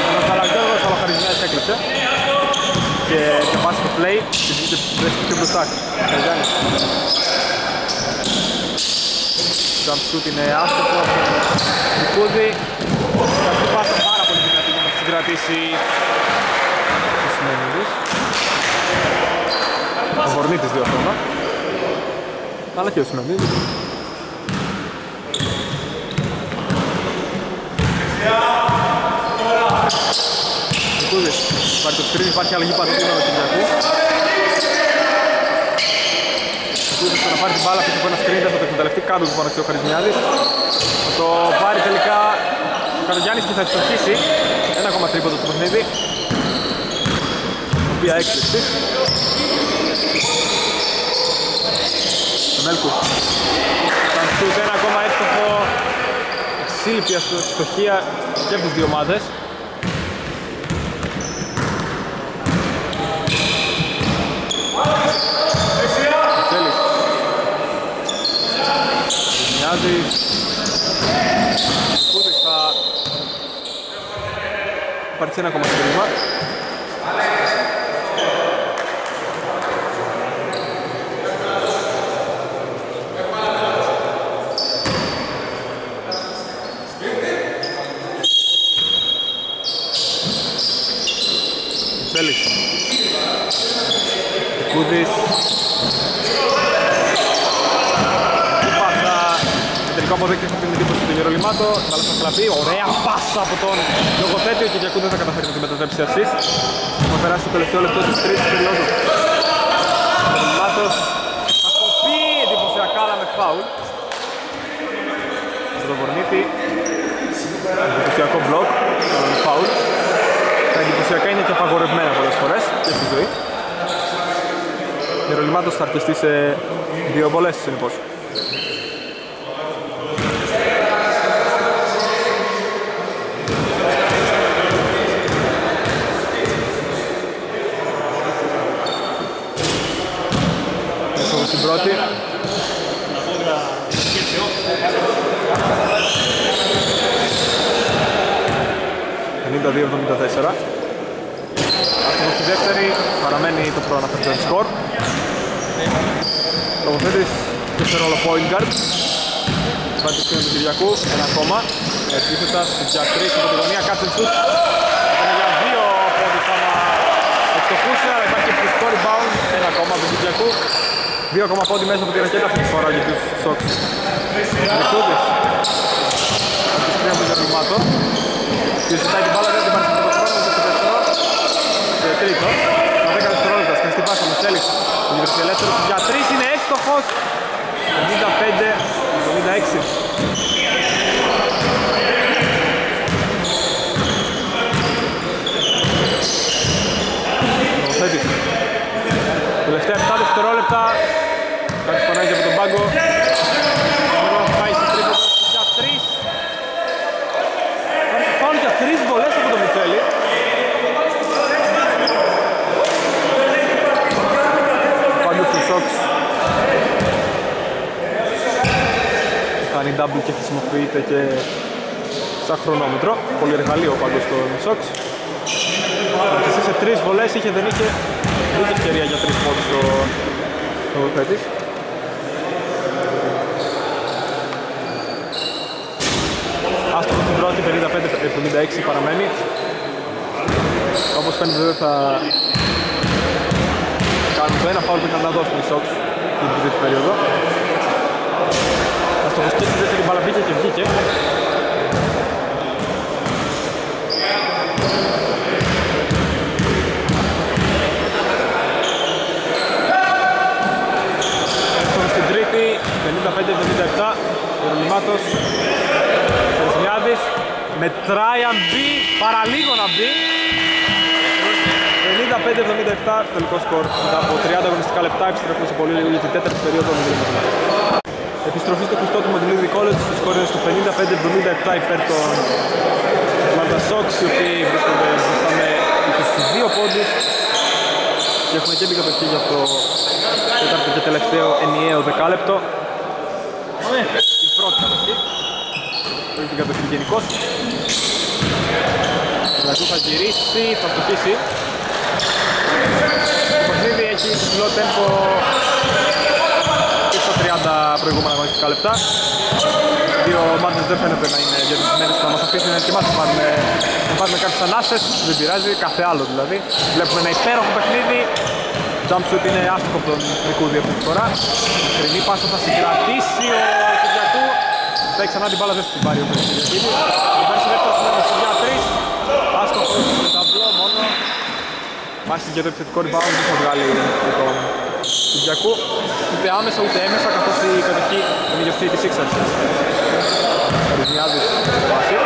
ήταν ο Παλαγιώργος, αλλά ο Χαρισμιάς έκλειψε και θα πάσει το play και βρέθηκε πιο μπροστά. Καριζάνης. Jump shoot είναι άστοχο από τον Νικούδη. Αυτή πάσα πάρα πολύ δυνατή για να συγκρατήσει ο Σιμενίδης. Ο Βορνίτης δύο ακόμα. Αλλά και ο Σιμενίδης. Νικούδης. Πάρει το screen, υπάρχει αλλαγή παντού με τον Κυριακού. Νικούδης θα πάρει την μπάλα πίσω από ένα screen, δεν θα το εκμεταλλευτεί κάτω του πάνω ο Χαρισμιάδης. Θα το πάρει τελικά ο Καρογιάννης και θα εξοχίσει. Ένα ακόμα τρίποντο στο παιχνίδι. Η οποία έκπληξη. Τον Έλκου. Θα σούτ ένα ακόμα εύστοχο. Εξήλυπη αστοχία και από τις δύο ομάδες. Τέλης. Μιάδης. Κούδης θα... Υπάρχει ένα ακόμα στήριγμα. Τέλης. Κούδης. Η πάσα. Τελικό αποδέκτη από την εντύπωση του Γερολιμάτο. Βάλα στο κλαπί. Ωραία πάσα από τον λογοθέτη. Ο Κυριακού δεν θα καταφέρει να την μετατρέψει assist. Θα περάσει το τελευταίο λεπτό της τρίτης περίοδου. Ο Γερολιμάτος θα κοπεί εντυπωσιακά αλλά με φάουλ. Από τον Βορνίτη. Εντυπωσιακό μπλοκ, φάουλ. Τα εντυπωσιακά είναι και απαγορευμένα πολλές φορές και στη ζωή. Γερολιμάτος θα αρκεστεί σε δύο βολές συνεπώς. Πρώτη. ...52-74. Αυτό στη δεύτερη παραμένει το προαναφερθέν σκορ. Τοποθέτης και σε ρόλο point guard. Βάζει το του Κυριακού, ένα ακόμα. Επίθετα στην Τζακρίς από τη γωνία, κάτσε σουτ. Είναι για δύο πόδι άμα ευστοχούσε, αλλά υπάρχει και επιθετικό rebound. Ένα ακόμα από τον Κυριακού. Δύο ακόμα πόντι μέσα από τη ρακέτα αυτή τη φορά για τους Sox. Ρικούδης. Από τη σκρίνια του Ζερλιμάτο. Και ζητάει την μπάλα, δεν την πάρει στο πρώτο χρόνο, στο δεύτερο. Σε τρίτο. Στα 10 δευτερόλεπτα, σκαστή πάσα με Σέλης. Ο Γιβερσί ελεύθερος για τρεις είναι εύστοχος. 55-76. Νομοθέτης. Τελευταία 7 δευτερόλεπτα. Κάτι φωνάζει από τον πάγκο. Τώρα θα πάει στην τρίποδο για τρεις. Κάνει φάουλ για τρεις βολές από τον Μιτσέλη. Πάγκος του Sox. Κάνει double και χρησιμοποιείται και σαν χρονόμετρο. Πολύ εργαλείο ο πάγκος των Sox. Και σε τρεις βολές είχε, δεν είχε ούτε ευκαιρία για τρεις πόντους ο, ο Θέτης. Άστοχος στην πρώτη, 55-76 παραμένει. Όπως φαίνεται δεν θα κάνουν το ένα φάουλ που ήταν να δώσουν οι Sox την τρίτη περίοδο. Άστοχος και στη δεύτερη μπάλα μπήκε και βγήκε. Εύστοχος στην τρίτη, 55-77. Γερολιμάτος, Χρυσμιάδης, μετράει αν μπει, παραλίγο να μπει. 55-77 τελικό σκορ. Μετά από 30 αγωνιστικά λεπτά επιστρέφουμε σε πολύ λίγο για την τέταρτη περίοδο με δίλημα μας. Επιστροφή στο κουστό του Μοντιλίδη College, το σκορ είναι στο 55-77 υπέρ των Atlanta Sox, οι οποίοι βρίσκονται μπροστά με 22 πόντους και έχουν και την κατοχή για το τέταρτο και τελευταίο ενιαίο δεκάλεπτο. Η πρώτη κατοχή. Όχι την κατοχή γενικώς. Δηλαδή θα γυρίσει, θα στοχίσει. Το παιχνίδι έχει ψηλό τέμπο και στα 30 προηγούμενα αγωνιστικά λεπτά. Οι δύο ομάδες δεν φαίνεται να είναι διαδικημένες να μας αφήσουν και εμάς να πάρουμε, να πάρουμε κάποιες ανάσες, δεν πειράζει, κάθε άλλο δηλαδή. Βλέπουμε ένα υπέροχο παιχνίδι. Jump shoot είναι άστοχο από τον Ρικούδη αυτή τη φορά. Κρινή πάσα θα συγκρατήσει ο Κυριακού. Θα έχει ξανά την μπάλα, δεν θα την πάρει ο Κυριακίδης. Θα πάρει σε δεύτερο συνέδριο στο 2-3. Άστοχος με ταμπλό μόνο. Μάχη για το επιθετικό rebound δεν θα βγάλει τον Κυριακού. Ούτε άμεσα ούτε έμεσα καθώς η κατοχή είναι για της Sixers. Ριζνιάδης βάση.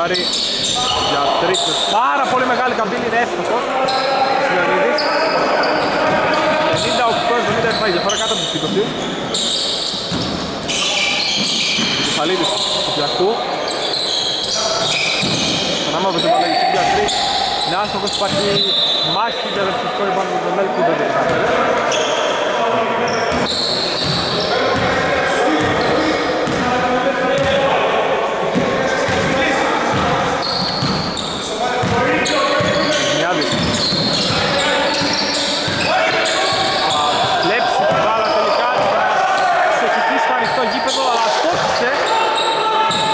Να αποστάρει για τρεις με πάρα πολύ μεγάλη καμπύλη είναι εύστοχος. Σιλιονίδης. 58-77 η διαφορά κάτω από τους 20. Κεφαλίδης του Κυριακού. Ανάμα από την παλαιή για τρεις. Είναι άστοχος, υπάρχει μάχη για το επιθετικό rebound με τον Μέλ που δεν το καταφέρει. Μιάδης. Θα κλέψει την μπάλα τελικά, σε έχει χτίσει στο ανοιχτό γήπεδο, αλλά στόχισε.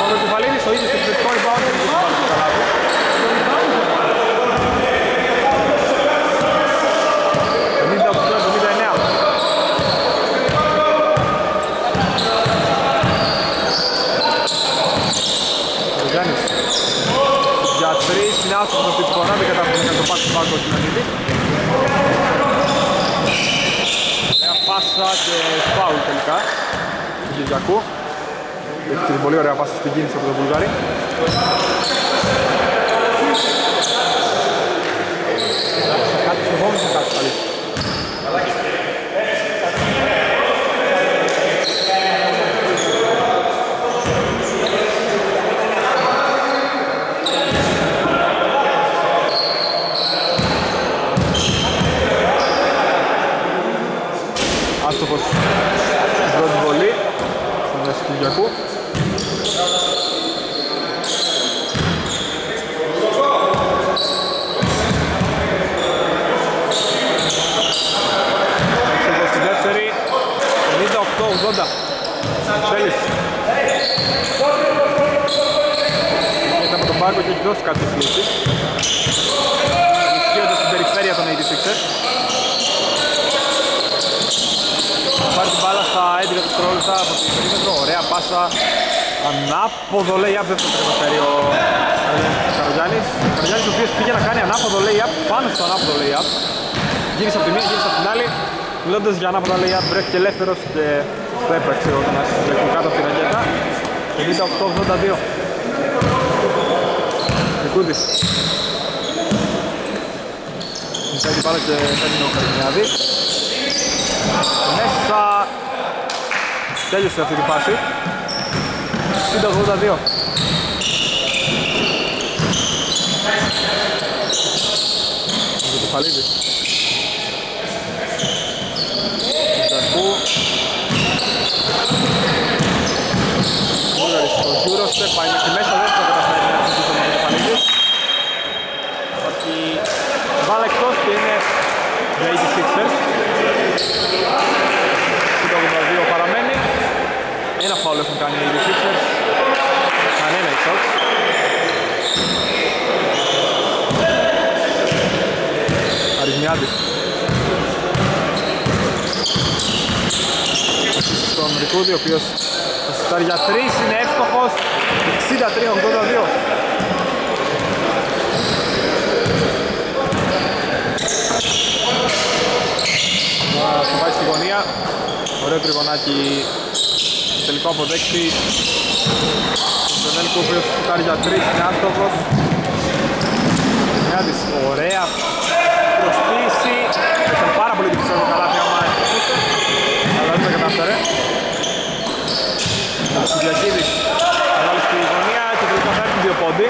Ο Πρωτοβαλίδης ο ίδιος στο επιθετικό rebound, δεν έχει πάρει το καλά του. Πενήντα οκτώ, εβδομήντα εννέα. Ο Γιάννης για τρεις είναι άστοχος αυτή τη φορά, δεν κατάφερε να κάνει το back to back ο Συνανίδης. πάσα και φάουλ τελικά του Κυριακού. Έχει την πολύ ωραία πάσα στην κίνηση από τον Βουλγαρή. Κάτι στο επόμενο θα κάτι καλή. Άστοχος στην πρώτη βολή, στον μέση του Κυριακού. Έξοδος στη δεύτερη, 58-80. Θέλεις. Έχει από τον πάγκο και έχει δώσει κάποιες λύσεις. Ενισχύονται στην περιφέρεια των 86ers. Πάρει την μπάλα στα 11 δευτερόλεπτα από την περίμετρο. Ωραία πάσα. Ανάποδο lay-up δεν θα το καταφέρει ο Καρογιάννης. Ο Καρογιάννης ο οποίος πήγε να κάνει ανάποδο lay-up πάνω στο ανάποδο lay-up. Γύρισε από τη μία, γύρισε από την άλλη. Μιλώντας για ανάποδα lay-up βρέθηκε ελεύθερος και το έπραξε ο Τανάς κάτω από την ρακέτα. 98-82. Νικούδης. Μισάει την μπάλα και παίρνει ο Καρογιάννης. Μέσα. Τέλειωσε αυτή τη φάση. 60-82 το κεφαλίδι Ζακού Βούλγαρης στο Eurostep πάει μέχρι μέσα. Δεν θα καταφέρει να αφήσει τον κεφαλίδι Υπάρχει βάλα εκτός και είναι για 86ers 62 παραμένει. Ένα φάουλ έχουν κάνει οι Sixers. Κανένα οι Sox. Αριθμιάδης. Στον Ρικούδη, ο οποίος θα για τρεις, είναι εύστοχος. 63-82. Θα πάει στη γωνία. Ωραίο τριγωνάκι τελικό αποδέκτη. Τον Έλκο ο οποίος φτάρει για τρεις, είναι άστοχος. Μιάδης, ωραία προσποίηση. Ήταν πάρα πολύ δείξε το καλάθι άμα εκτελούσε. Αλλά δεν τα κατάφερε. Ο Κυριακίδης θα βάλει στη γωνία και τελικά θα έρθουν δύο πόντι.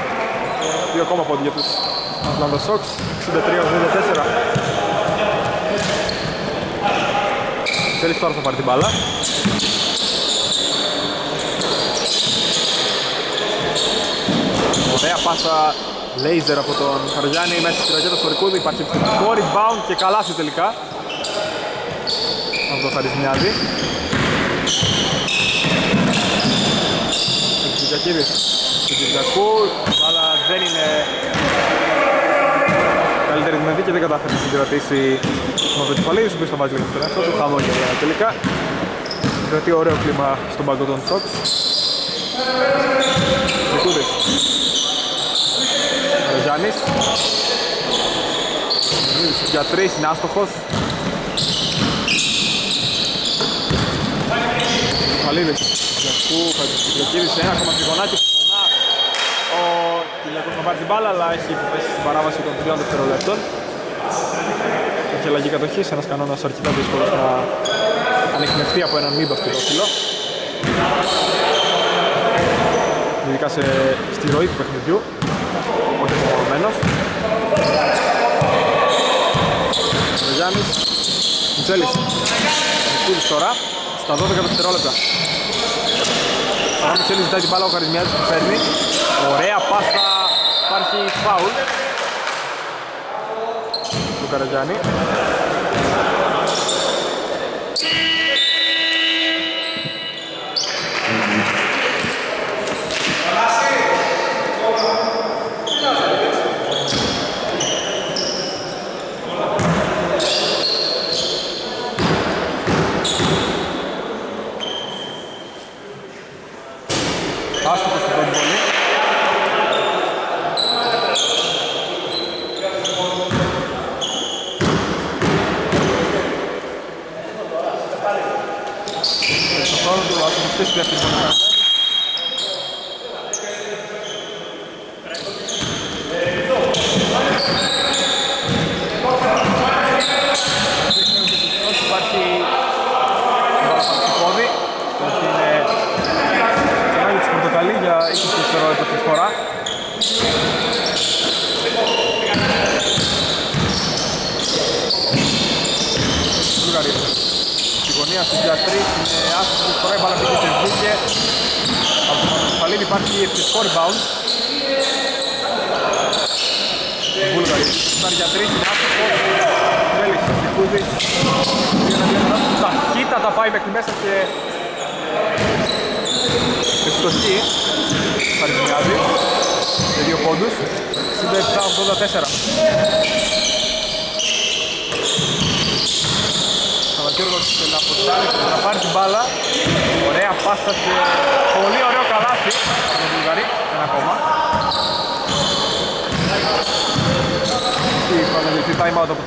Δύο ακόμα πόντι για τους Atlanta Sox. 63-84. Θέλεις τώρα θα πάρει την μπάλα. Ωραία πάσα λέιζερ από τον Χαρογιάννη μέσα στη ρακέτα στο Ρικούδη. Υπάρχει επιθετικό rebound και καλάθι τελικά. Από τον Χαρισμιάδη. Ο Κυριακίδης του Κυριακού. Αλλά δεν είναι καλύτερη δυνατή και δεν κατάφερε να συγκρατήσει τον Οδοκεφαλίδης, ο οποίος θα βάζει λίγο στον εαυτό του, χαμόγελα τελικά. Κρατεί ωραίο κλίμα στον πάγκο των Sox. Λικούδης. Για τρεις είναι άστοχος. Κεφαλίδης. Κυριακού, Κυριακίδης, ένα ακόμα τριγωνάκι ξανά. Ο Κυριακός θα πάρει την μπάλα, αλλά έχει υποπέσει στην παράβαση των 3 δευτερολέπτων. Έχει αλλαγή κατοχής, ένας κανόνας αρκετά δύσκολος να ανοιχνευτεί από έναν μη μπασκετόφιλο. Ειδικά σε, στη ροή του παιχνιδιού, όχι απομονωμένος. Ο Γιάννης, Μιτσέλης, Μιτσέλης τώρα, στα 12 δευτερόλεπτα. Ο Μιτσέλης ζητάει την μπάλα, ο Καρισμιάδης που παίρνει. Ωραία πάσα, υπάρχει φάουλ. Του Καραγιάννη. άσχετο στην πρώτη βολή. Στον χρόνο του, άκουσε αυτές που αυτή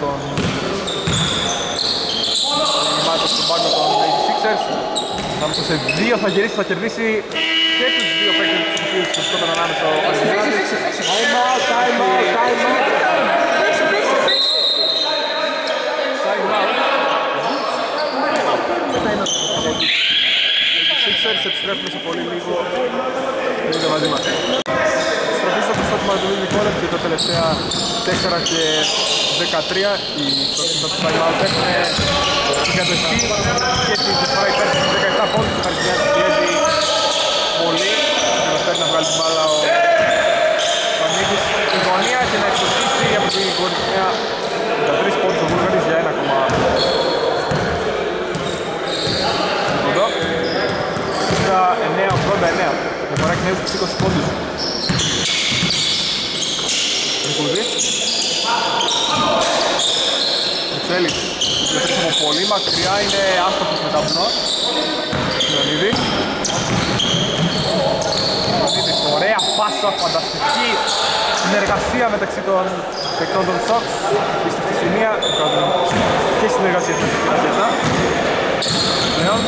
τον Γεμάτο στον πάγκο των 86ers Ανάμεσα σε δύο θα γυρίσει, θα κερδίσει και τους δύο παίκτες τους οποίους βρισκόταν ανάμεσα ο Αλμυράδης. Time out, time out, time out. Time out. Οι Sixers επιστρέφουν σε πολύ λίγο. Είναι μαζί μας. Στροφή στο προστάτημα του Λίλι Κόλεπτ για τα τελευταία 4 και 13. Οι στροφή του time out έχουν την κατοχή και τη διαφορά υπέρ στους 17 πόντους. Ο Χαριστιάνης πιέζει πολύ. Καταφέρει να βγάλει την μπάλα ο Πανίκης στην γωνία και να εξωτήσει από την γωνία 13 πόντους ο Βούλγαρης για ένα ακόμα πόντο. 69-89. Διαφορά εκ νέου στους 20 πόντους. Νικούδης. Μιτσέλης. Διευθύνει από πολύ μακριά είναι άστοχος με ταπνό. Λεωνίδης. Λεωνίδης, ωραία πάσα, φανταστική συνεργασία μεταξύ των παικτών των Sox. Πίστευτη σημεία, και συνεργασία με την ρακέτα. Πλέον.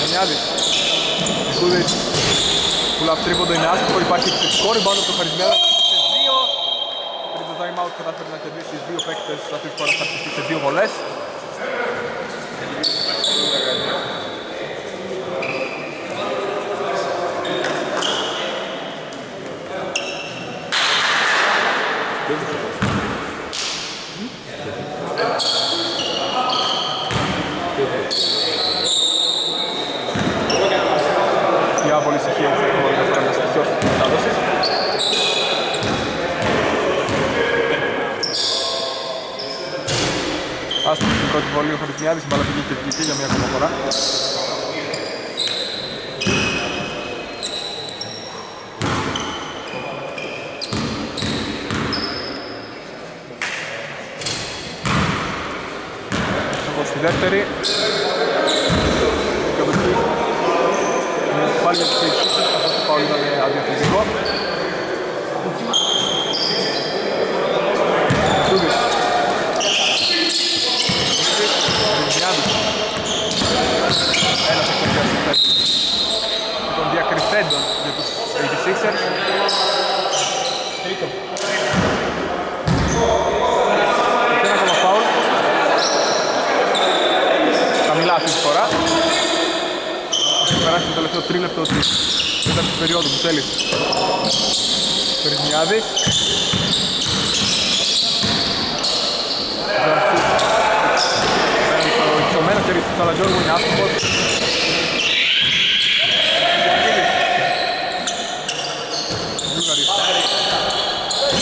Γενιάδης. Κούδης. Πουλαπ τρίποντο είναι άστοχο, υπάρχει επιθετικό rebound από το Χαρισμιάδα. Σε δύο. Πριν το time out κατάφερε να κερδίσει τις δύο παίκτες, αυτή τη φορά θα χτιστεί σε δύο βολές. Για πολύ ησυχία που θα έχουμε να να στοιχειώσει την μετάδοση. Άστον στην πρώτη βολή ο Χαρισμιάδης, η μπάλα πήγε και βγήκε για μια ακόμα φορά. Αστοχός στη δεύτερη. Κατοχή. Είναι πάλι για τους Sixers, καθώς το φάουλ ήταν αδιαθλητικό. Τούδης. Δημιάδης. Ένας από τους διακριθέντων. Των διακριθέντων για τους 86ers. Τρίτο. Και ένα ακόμα φάουλ. Χαμηλά αυτή τη φορά. Έχει περάσει το τελευταίο τρίλεπτο της τέταρτης περίοδου που θέλει. Περισμιάδης. Παίρνει το υψωμένο χέρι του Σαλατζόργου, είναι άστοχος. Βούλγαρης.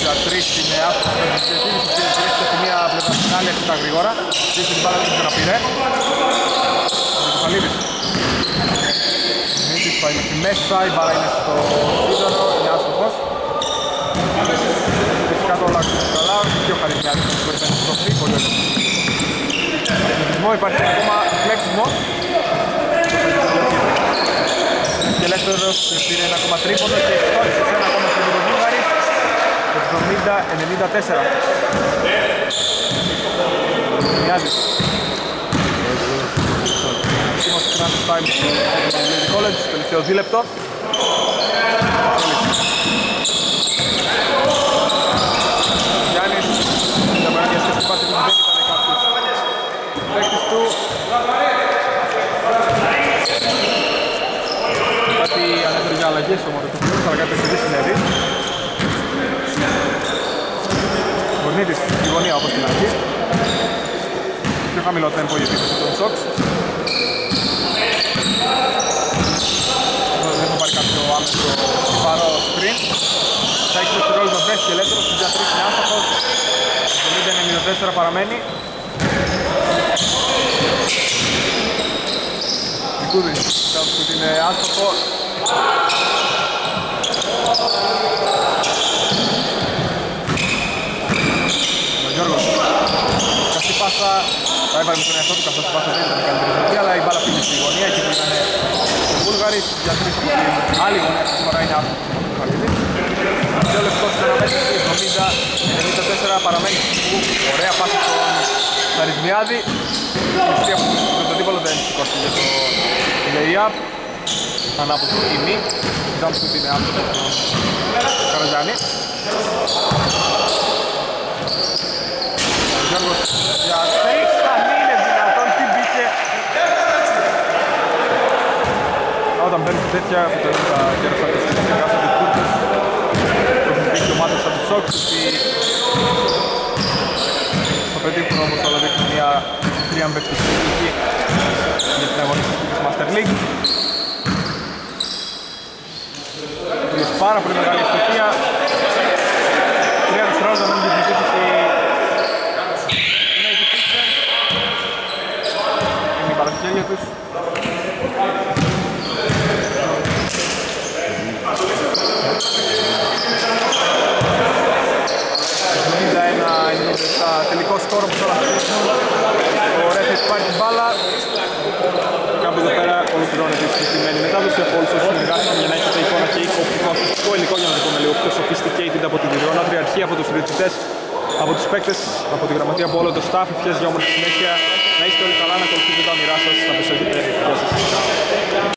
Για τρεις είναι άστοχος με την διαχείριση και τρέχει από μία πλευρά στην άλλη αρκετά γρήγορα. Και την μπάλα δεν την πήρε. Κεφαλίδης. Δημήτρης πάει μέχρι μέσα, η μπάλα είναι στο σύντονο, είναι άστοχος. Φυσικά το όλα καλά, και ο Χαρισμιάδης που μπορεί να στροφή, πολύ ωραίο. Αθλητισμό υπάρχει ακόμα κλέψιμο. Και ελεύθερος πήρε ένα ακόμα τρίποντο και εκτός ένα ακόμα τρίποντο Βούλγαρης. 70-94. Μιάδης. Είμαστε κράτος time στο Lady College, τελευταίο δίλεπτο. Γιάννης, για μένα για σκεφτή πάτη που δεν ήταν κάποιος παίκτης του. Κάτι ανέφερε για αλλαγές στο μοτοκλούς, αλλά κάτι δεν συνέβη. Κορνίτης στη γωνία όπως την αρχή. Πιο χαμηλό τέμπο η επίθεση των Sox. Εδώ δεν θα πάρει κάποιο άμεσο στιβαρό screen. Θα έχεις το ρόλο τον Βέσκι ελεύθερος, στην διατρής είναι άστοχος. Το 90 είναι 0-4 παραμένει. Νικούδης, κάπου που είναι άστοχο. Ο Γιώργος. Καυτή πάσα, θα έβαλε με τον εαυτό του καθώς η πάσα δεν ήταν η καλύτερη ζωτή, αλλά η μπάλα πήγε στη γωνία και πήγαν ο Βούλγαρης για τρεις από την άλλη γωνία, αυτή τη φορά είναι άστοχος ο Μιχαλίδης. Δύο λεπτό στην αναμέτρηση, 70-94 παραμένει. Ωραία πάσα στον Χαρισμιάδη. Η ευθεία που με το τίποτα δεν σηκώθηκε για το lay-up. Ανάποδο τιμή. Jump shoot είναι άπτο τον Καραζάνη. Ο Γιώργος για τρεις, αν είναι δυνατόν, τι μπήκε. Όταν παίρνουν τέτοια, που το είναι τα κέρα στατιστικά στους Τούρκους, που έχουν πει και ομάδες σαν τους Sox, ότι θα πετύχουν όμως όλα δείχνουν μια τριαμπευτική νίκη για την αγωνιστική της Master League. Είναι πάρα πολύ μεγάλη ευτυχία. Τρία δευτερόλεπτα μένουν την διεκδίκηση είναι η Pixel. Είναι η παρασχέρια τους. είναι στα τελικό σκορ όπως όλα αυτά. Ο Ρέφης πάει την μπάλα. Κάπου εδώ πέρα ολοκληρώνεται η συγκεκριμένη μετάδοση από όλους όσους συνεργάστηκαν για να έχετε εικόνα και ήχο οπτικό ακουστικό υλικό για να το πούμε λίγο πιο sophisticated από την βιβλιογραφία αρχή, από τους ρητητές, από τους παίκτες, από τη γραμματεία, από όλο το staff. Ευχές για όμορφη συνέχεια. Να είστε όλοι καλά, να ακολουθείτε τα όνειρά σας, να προσέχετε. Γεια σας.